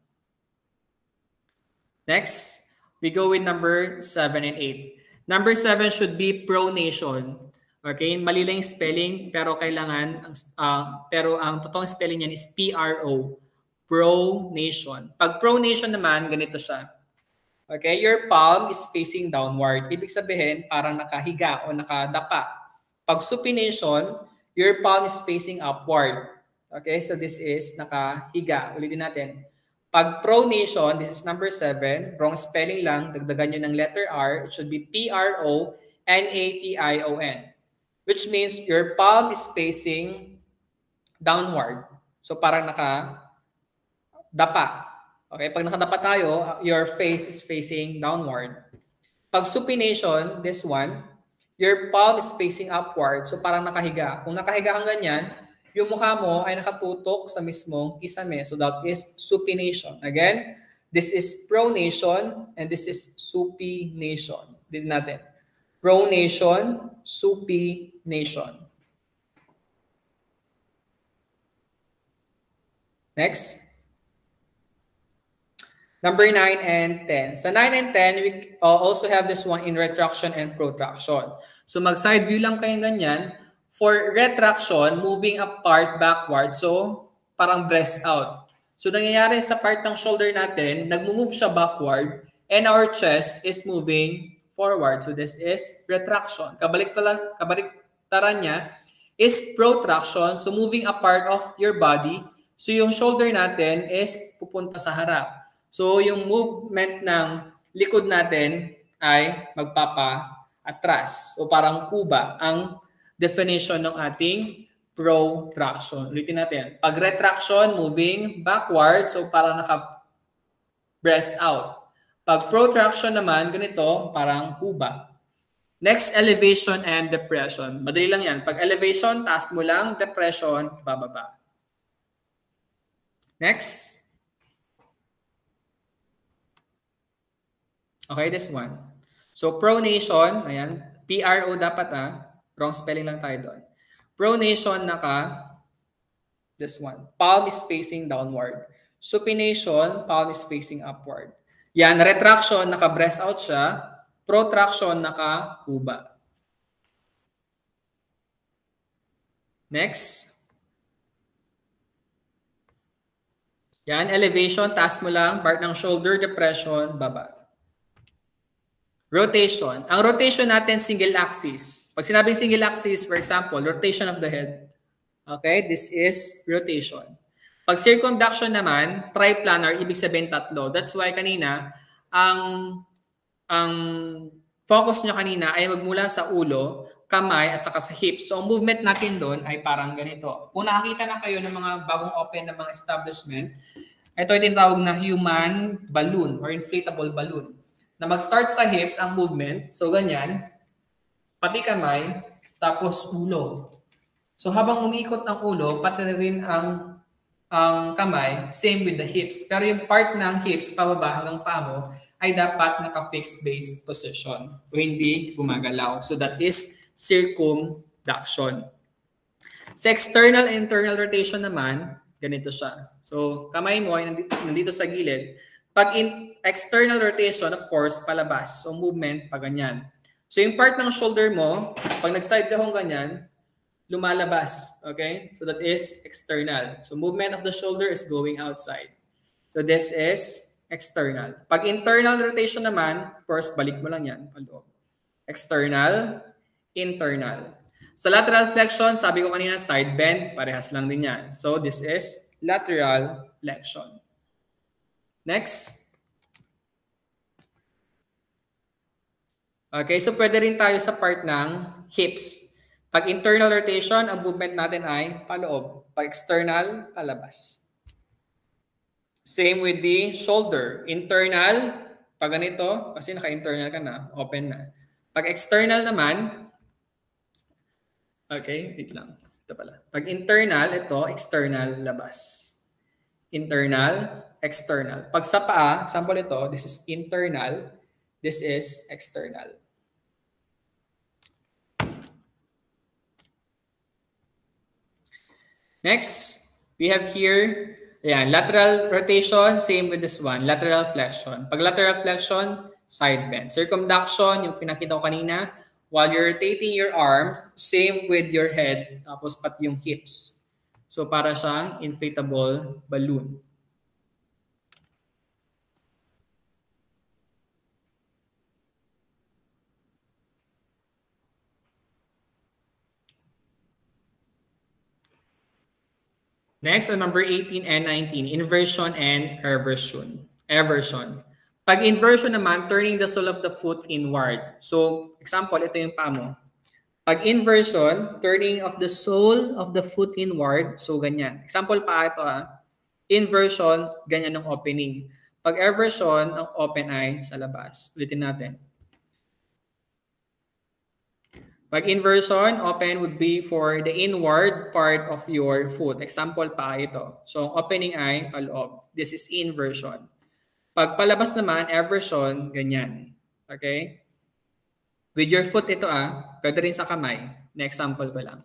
Next, we go with number 7 and 8. Number 7 should be pronation. Okay, mali lang yung spelling pero kailangan uh, pero ang totoong spelling niyan is P R O pronation. Pag pronation naman, ganito siya. Okay, your palm is facing downward. Ibig sabihin, parang nakahiga o nakadapa. Pag supination, your palm is facing upward. Okay, so this is nakahiga. Ulitin natin. Pag pronation, this is number 7. Wrong spelling lang. Dagdagan nyo ng letter R. It should be P-R-O-N-A-T-I-O-N. Which means your palm is facing downward. So parang naka dapa. Okay, pag nakadapa tayo, your face is facing downward. Pag supination, this one, your palm is facing upward. So parang nakahiga. Kung nakahiga kang ganyan, yung mukha mo ay nakatutok sa mismong kisame. So that is supination. Again, this is pronation and this is supination. Din natin. Pronation, supination. Next. Number 9 and 10. Sa 9 and 10, we uh, also have this one in retraction and protraction. So mag-side view lang kayo ganyan. For retraction, moving apart backward. So parang breast out. So nangyayari sa part ng shoulder natin, nag-move siya backward and our chest is moving forward. So this is retraction. Kabalik talang, kabaliktaran niya is protraction. So moving apart of your body. So yung shoulder natin is pupunta sa harap. So yung movement ng likod natin ay magpapa-atras o parang kuba ang definition ng ating protraction. Ulitin natin. Pag retraction, moving backward, so parang naka breast out. Pag protraction naman, ganito, parang kuba. Next, elevation and depression. Madali lang yan. Pag elevation, taas mo lang. Depression, bababa. Next. Okay, this one. So pronation, ayan, PRO dapat ah. Wrong spelling lang tayo doon. Pronation naka This one. Palm is facing downward. Supination, palm is facing upward. Yan, retraction, naka-breast out siya. Protraction, naka-kuba. Next. Yan, elevation, taas mo lang, part ng shoulder, depression, baba. Rotation. Ang rotation natin, single axis. Pag sinabing single axis, for example, rotation of the head. Okay, this is rotation. Pag circumduction naman, triplanar, ibig sabihin tatlo. That's why kanina, ang ang focus nyo kanina ay magmula sa ulo, kamay, at saka sa hips. So, ang movement natin doon ay parang ganito. Kung nakakita na kayo ng mga bagong open na mga establishment, ito ay tinatawag na human balloon or inflatable balloon. Na mag-start sa hips ang movement. So, ganyan. Pati kamay, tapos ulo. So, habang umiikot ng ulo, pati rin ang ang kamay, same with the hips. Pero yung part ng hips, pababa hanggang paa mo, ay dapat naka-fixed base position o hindi gumagalaw. So that is circumduction. Sa external internal rotation naman, ganito siya. So kamay mo ay nandito, nandito sa gilid. Pag in external rotation, of course, palabas. So movement, pa ganyan. So yung part ng shoulder mo, pag nag-side ka kung ganyan, lumalabas. Okay? So that is external. So movement of the shoulder is going outside. So this is external. Pag internal rotation naman, of course, balik mo lang yan. Paloob. External, internal. Sa lateral flexion, sabi ko kanina, side bend, parehas lang din yan. So this is lateral flexion. Next. Okay, so pwede rin tayo sa part ng hips. Pag internal rotation, ang movement natin ay paloob. Pag external, palabas. Same with the shoulder. Internal, pag ganito, kasi naka-internal ka na, open na. Pag external naman, okay, wait lang. Ito pala. Pag internal, ito, external, labas. Internal, external. Pag sa paa, sample ito, this is internal, this is external. Next, we have here, yeah, lateral rotation, same with this one, lateral flexion. Pag lateral flexion, side bend. Circumduction, yung pinakita ko kanina, while you're rotating your arm, same with your head, tapos pati yung hips. So para siyang inflatable balloon. Next, on number 18 and 19, inversion and eversion. Eversion. Pag inversion naman, turning the sole of the foot inward. So, example, ito yung paa mo. Pag inversion, turning of the sole of the foot inward. So, ganyan. Example pa ito ah. Inversion, ganyan ang opening. Pag eversion, ang open ay sa labas. Ulitin natin. Pag inversion, open would be for the inward part of your foot. Example pa ito. So, opening ay paloob. This is inversion. Pag palabas naman, eversion, ganyan. Okay? With your foot ito ah, pwede rin sa kamay. Next example ko lang.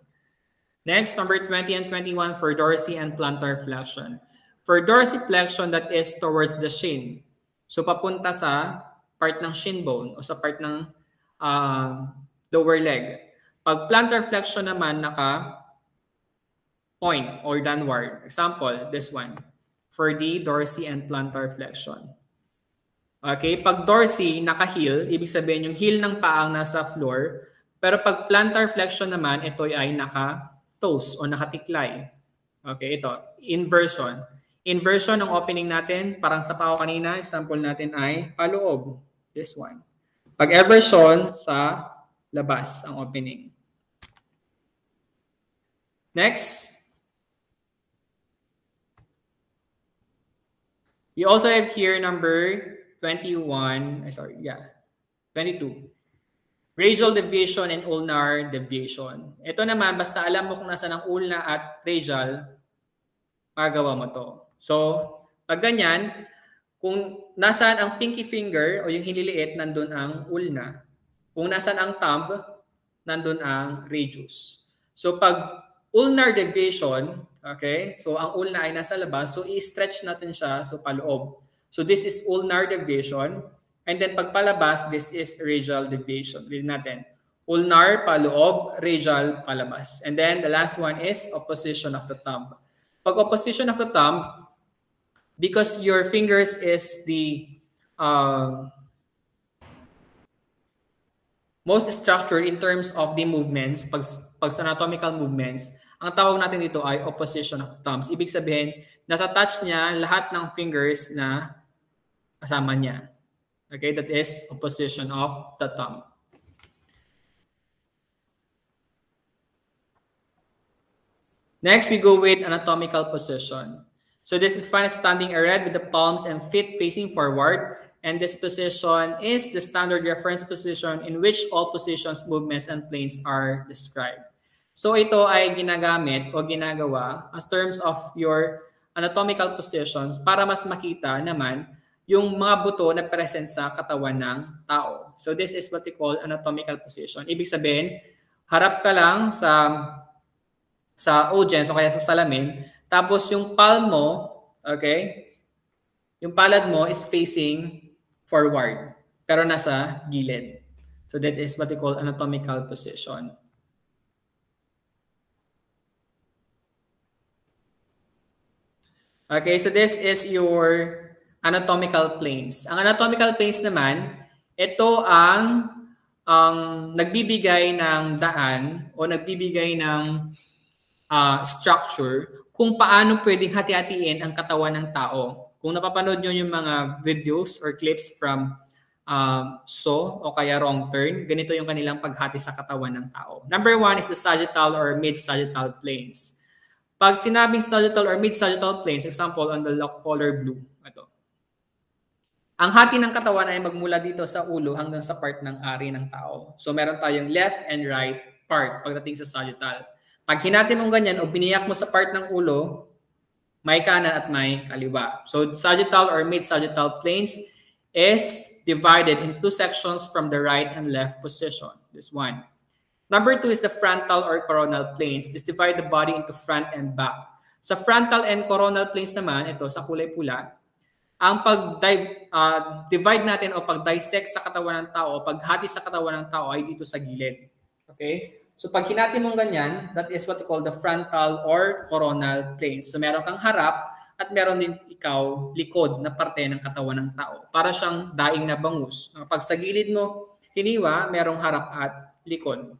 Next, number 20 and 21 for dorsal and plantar flexion. For dorsal flexion, that is towards the shin. So, papunta sa part ng shin bone o sa part ng uh, lower leg. Pag plantar flexion naman, naka point or downward. Example, this one. For the dorsal and plantar flexion. Okay, pag dorsal, naka-heel, ibig sabihin yung heel ng paang nasa floor. Pero pag plantar flexion naman, ito ay naka-toes o nakatiklay. Okay, ito, inversion. Inversion ng opening natin, parang sa pao kanina, example natin ay paloob. This one. Pag eversion, sa labas ang opening. Next. We also have here number 21, sorry, yeah, 22. Radial deviation and ulnar deviation. Ito naman, basta alam mo kung nasa ng ulna at radial, magawa mo to. So, pag ganyan, kung nasaan ang pinky finger o yung hililiit, nandun ang ulna. Kung nasan ang thumb, nandun ang radius. So pag ulnar deviation, okay? So ang ulna ay nasa labas, so i-stretch natin siya so paloob. So this is ulnar deviation. And then pagpalabas, this is radial deviation. Read natin. Ulnar paloob, radial palabas. And then the last one is opposition of the thumb. Pag opposition of the thumb, because your fingers is the uh, most structured in terms of the movements, pag, pag anatomical movements, ang tawag natin dito ay opposition of thumbs. Ibig sabihin, natatouch niya lahat ng fingers na kasama niya. Okay, that is opposition of the thumb. Next, we go with anatomical position. So this is fine standing erect with the palms and feet facing forward And this position is the standard reference position in which all positions, movements, and planes are described. So ito ay ginagamit o ginagawa as terms of your anatomical positions para mas makita naman yung mga buto na present sa katawan ng tao. So this is what we call anatomical position. Ibig sabihin, harap ka lang sa sa audience o kaya sa salamin, tapos yung palm mo, okay, yung palad mo is facing forward, pero nasa gilid. So that is what we call anatomical position. Okay, so this is your anatomical planes. Ang anatomical planes naman, ito ang ang nagbibigay ng daan o nagbibigay ng uh, structure kung paano pwedeng hati-hatiin ang katawan ng tao kung napapanood nyo yung mga videos or clips from um, so o kaya wrong turn, ganito yung kanilang paghati sa katawan ng tao. Number one is the sagittal or mid-sagittal planes. Pag sinabing sagittal or mid-sagittal planes, example on the color blue, ito. Ang hati ng katawan ay magmula dito sa ulo hanggang sa part ng ari ng tao. So meron tayong left and right part pagdating sa sagittal. Pag hinati mong ganyan o biniyak mo sa part ng ulo, may kanan at may kaliwa. So sagittal or mid-sagittal planes is divided in two sections from the right and left position. This one. Number two is the frontal or coronal planes. This divide the body into front and back. Sa frontal and coronal planes naman, ito sa kulay pula, ang pag-divide uh, natin o pag-dissect sa katawan ng tao, paghati sa katawan ng tao ay dito sa gilid. Okay? So pag hinati mong ganyan, that is what we call the frontal or coronal planes. So meron kang harap at meron din ikaw likod na parte ng katawan ng tao. Para siyang daing na bangus. Pag sa gilid mo hiniwa, merong harap at likod.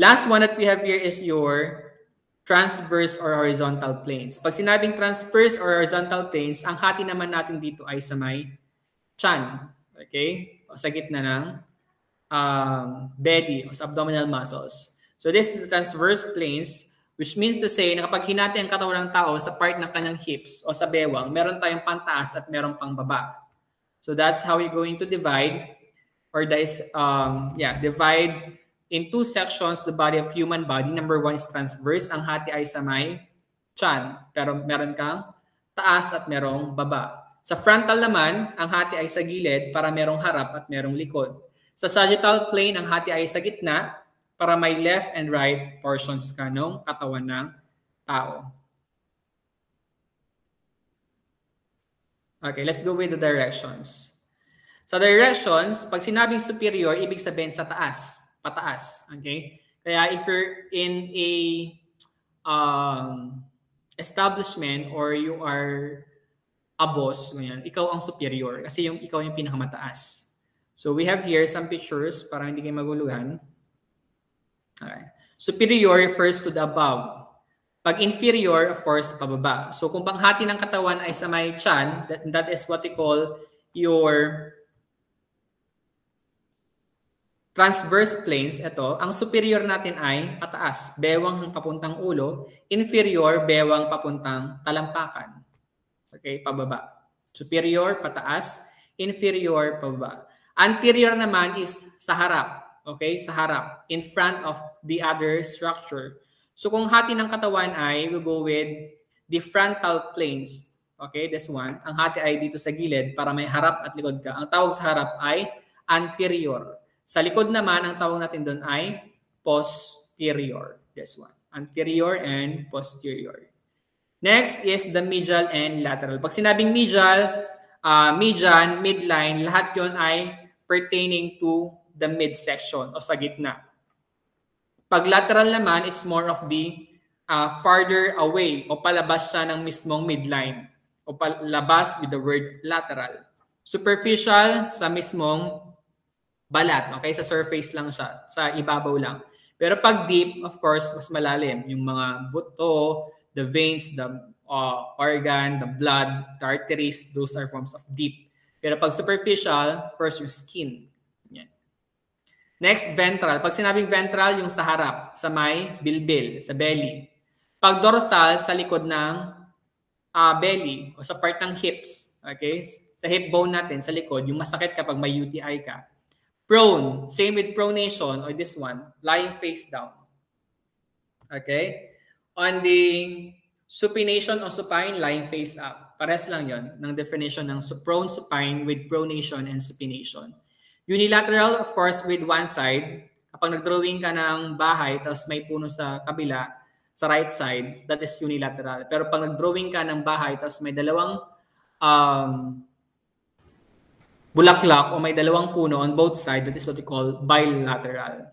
Last one that we have here is your transverse or horizontal planes. Pag sinabing transverse or horizontal planes, ang hati naman natin dito ay sa may chan. Okay? O sa gitna ng um, belly o sa abdominal muscles. So this is the transverse planes which means to say na kapag hinati ang katawan ng tao sa part ng kanyang hips o sa bewang, meron tayong pantaas at meron pang baba. So that's how we're going to divide or this, um, yeah, divide in two sections the body of human body. Number one is transverse. Ang hati ay sa may chan. Pero meron kang taas at merong baba. Sa frontal naman, ang hati ay sa gilid para merong harap at merong likod. Sa sagittal plane, ang hati ay sa gitna para may left and right portions ka ng katawan ng tao. Okay, let's go with the directions. Sa directions, pag sinabing superior, ibig sabihin sa taas, pataas. Okay? Kaya if you're in a um, establishment or you are a boss, ganyan, ikaw ang superior kasi yung ikaw yung pinakamataas. So we have here some pictures para hindi kayo maguluhan. Okay. Superior refers to the above. Pag inferior, of course, pababa. So kung panghati ng katawan ay sa may chan, that, that is what we call your transverse planes. Ito, ang superior natin ay pataas, bewang papuntang ulo. Inferior, bewang papuntang talampakan. Okay, pababa. Superior, pataas. Inferior, pababa. Anterior naman is sa harap. Okay? Sa harap. In front of the other structure. So kung hati ng katawan ay, we go with the frontal planes. Okay? This one. Ang hati ay dito sa gilid para may harap at likod ka. Ang tawag sa harap ay anterior. Sa likod naman, ang tawag natin doon ay posterior. This one. Anterior and posterior. Next is the medial and lateral. Pag sinabing medial, uh, median, midline, lahat yon ay pertaining to the midsection o sa gitna. Pag lateral naman, it's more of the uh, farther away o palabas siya ng mismong midline o palabas with the word lateral. Superficial sa mismong balat, okay? Sa surface lang siya, sa ibabaw lang. Pero pag deep, of course, mas malalim. Yung mga buto, the veins, the uh, organ, the blood, the arteries, those are forms of deep. Pero pag superficial, course, yung skin. Yan. Next, ventral. Pag sinabing ventral, yung sa harap, sa may bilbil, sa belly. Pag dorsal, sa likod ng uh, belly o sa part ng hips. Okay? Sa hip bone natin, sa likod, yung masakit kapag may UTI ka. Prone, same with pronation or this one, lying face down. Okay? On the supination o supine, lying face up. Pares lang yon ng definition ng prone supine with pronation and supination. Unilateral, of course, with one side. Kapag nag-drawing ka ng bahay, tapos may puno sa kabila, sa right side, that is unilateral. Pero pag nag-drawing ka ng bahay, tapos may dalawang um, bulaklak o may dalawang puno on both sides, that is what we call bilateral.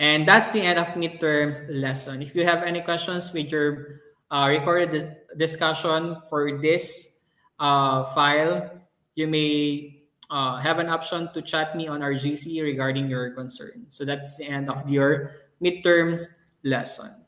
And that's the end of midterms lesson. If you have any questions with your uh, recorded dis discussion for this uh, file, you may uh, have an option to chat me on our GC regarding your concern. So that's the end of your midterms lesson.